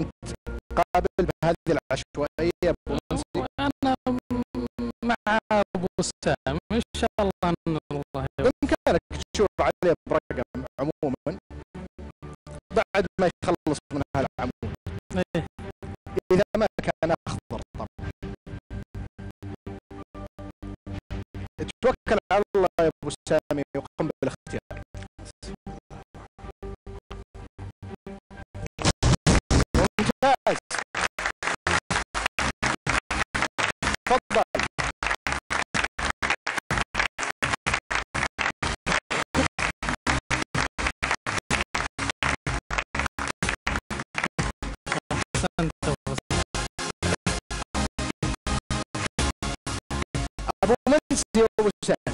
أنت قابل بهذه أبو منسي وأنا مع أبو سام إن شاء الله ان الله يوفقه. بإمكانك تشوف عليه برقم عموما. بعد ما يخلص أبو سامي وقم بالاختيار. ممتاز. تفضل. أبو منسي وأبو سامي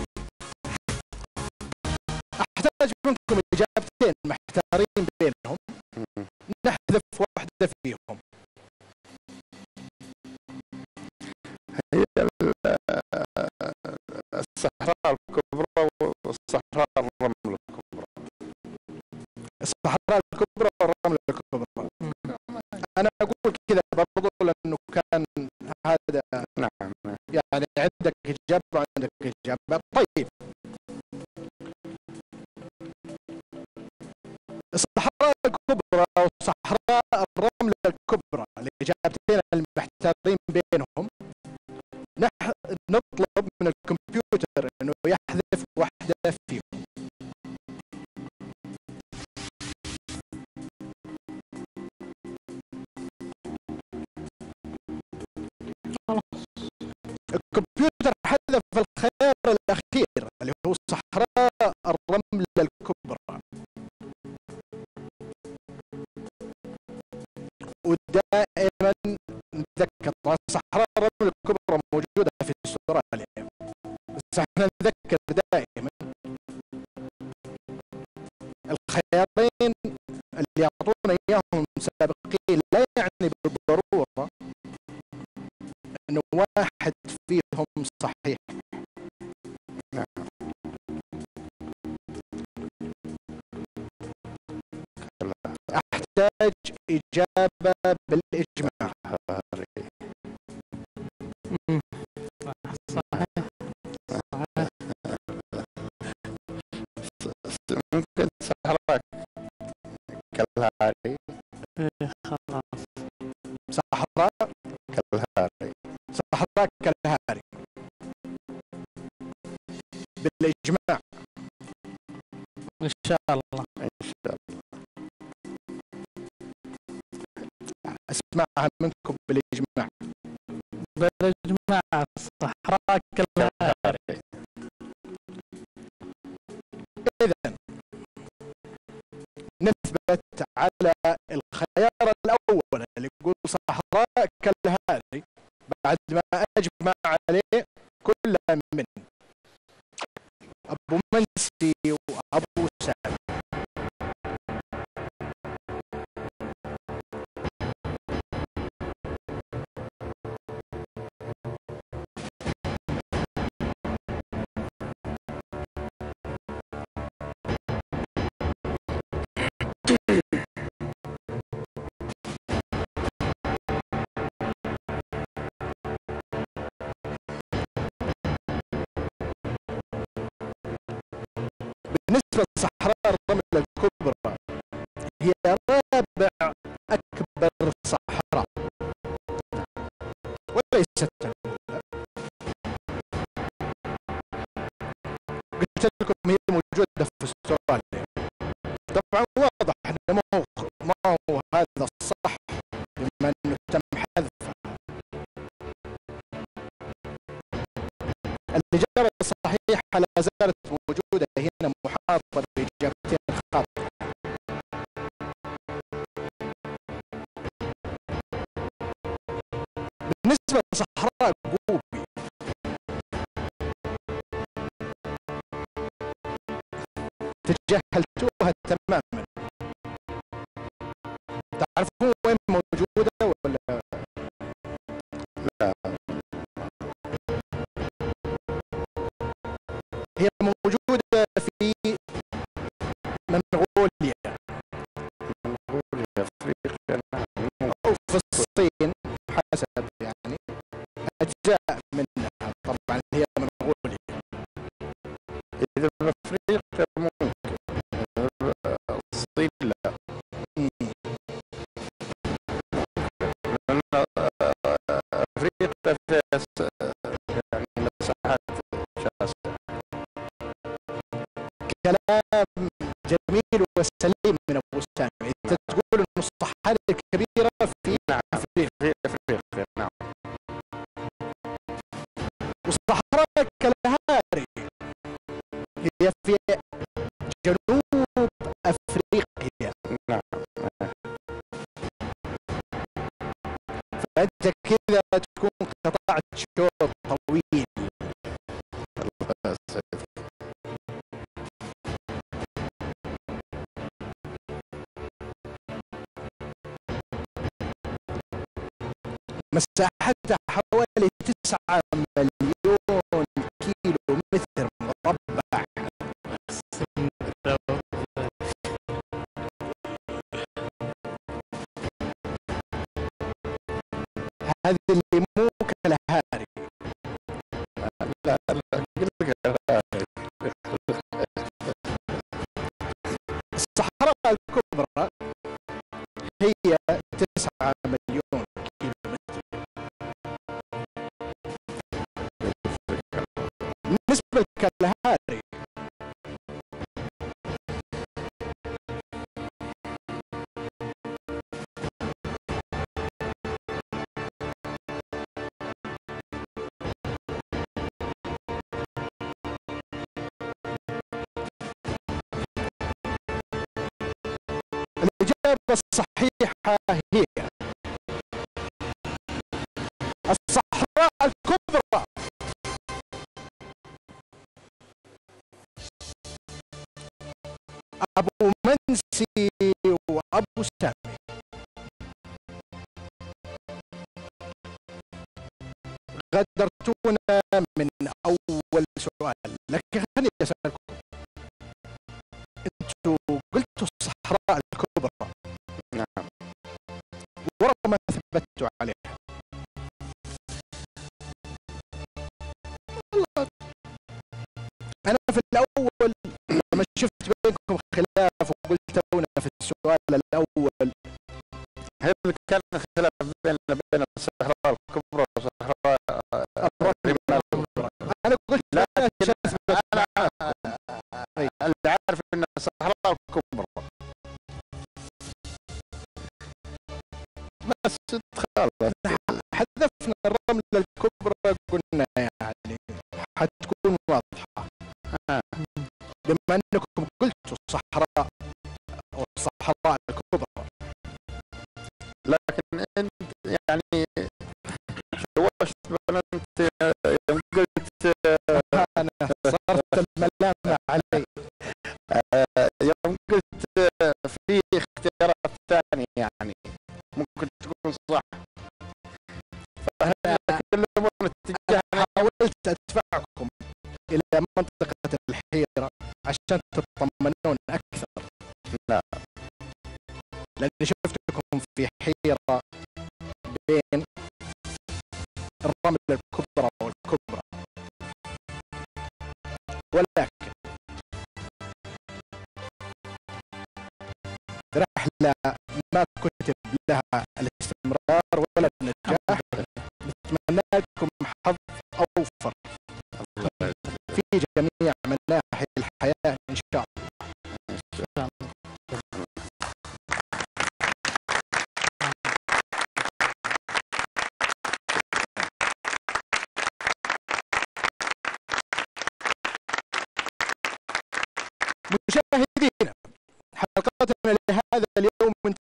أحتاج منكم إجابتين محتارين بينهم. نحذف واحدة فيهم. هي ال- الصحراء الكبرى والصحراء الرمل الكبرى. الصحراء الكبرى والرمل الكبرى. أنا أقول كذا برضو لأنه كان هذا نعم. يعني عندك إجابة وعندك إجابة طيب. الصحراء الكبرى وصحراء الرمل الكبرى الإجابتين المحتارين بينهم. نطلب من الكمبيوتر إنه يحذف واحدة فيهم الكمبيوتر حذف الخيار الأخير اللي هو صحراء الرمل الكبرى موجودة في استراليا. بس إحنا نتذكر دائما الخيارين اللي يعطونا إياهم سابقين لا يعني بالضرورة انه واحد فيهم صحيح. أحتاج إجابة بالإجماع. صحراء كالهاري. إيه، خلاص. صحراء. كالهاري. صحراء كالهاري. بالإجماع. إن شاء الله. إن شاء الله. أسمعها منكم بالإجماع. بالإجماع. اسمها الصحراء نثبت على الخيار الأول اللي يقول صحراء كالهادي بعد ما أجمع عليه كل من أبو منسي وأبو بالنسبة لصحراء الرمل الكبرى. هي رابع أكبر صحراء. وليست قلت لكم هي موجودة في أستراليا. طبعا واضح أنه ما هو ما هو هذا الصح بما أنه تم حذفها الإجابة الصحيحة لا زالت محاطة بإجابتين خاطئة بالنسبة لصحراء جوبي تجاهلتوها تماما. تعرفون يعني مساحات شاسعه كلام جميل وسليم من أبو سامي. أنت تقول أن الصحاري الكبيرة في نعم في افريقيا نعم وصحراء كالهاري. هي في جنوب أفريقيا. نعم فأنت كذا تكون قطعت شوط طويل. مساحتها حوالي تسعة مليون كيلو متر مربع هذه 9 مليون كيلو متر بالنسبة لكالهاري الإجابة الصحيحة هي أبو منسي وأبو سامي. غدرتونا من أول سؤال. لكن خليني أسألكم. أنتوا قلتوا الصحراء الكبرى. نعم. ورغم ما ثبتوا عليها أنا في الأول لما شفت بينكم في السؤال الأول هل كان خلاف بين بين الصحراء الكبرى والصحراء الكبرى؟ أنا قلت لا أنا اللي عارف أن الصحراء الكبرى بس خلاص حذفنا الرملة الكبرى قلنا يعني حتكون واضحة لما بما أنكم قلتوا الصحراء صح نتكلمون اتجاهنا حاولت أدفعكم إلى منطقة الحيرة عشان تطمنون أكثر. لا. لأني شفتكم في حيرة بين الرمل الكبرى والكبرى. ولكن رحلة ما كتب لها الاستمرار ولا النجاح. نتمنى لكم حظ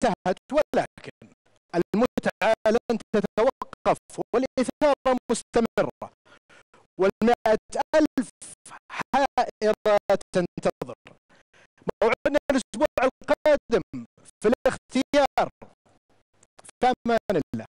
انتهت ولكن المتعة لن تتوقف والإثارة مستمرة. والمائة ألف حائرة تنتظر. موعدنا الأسبوع القادم في الاختيار. فأمان الله.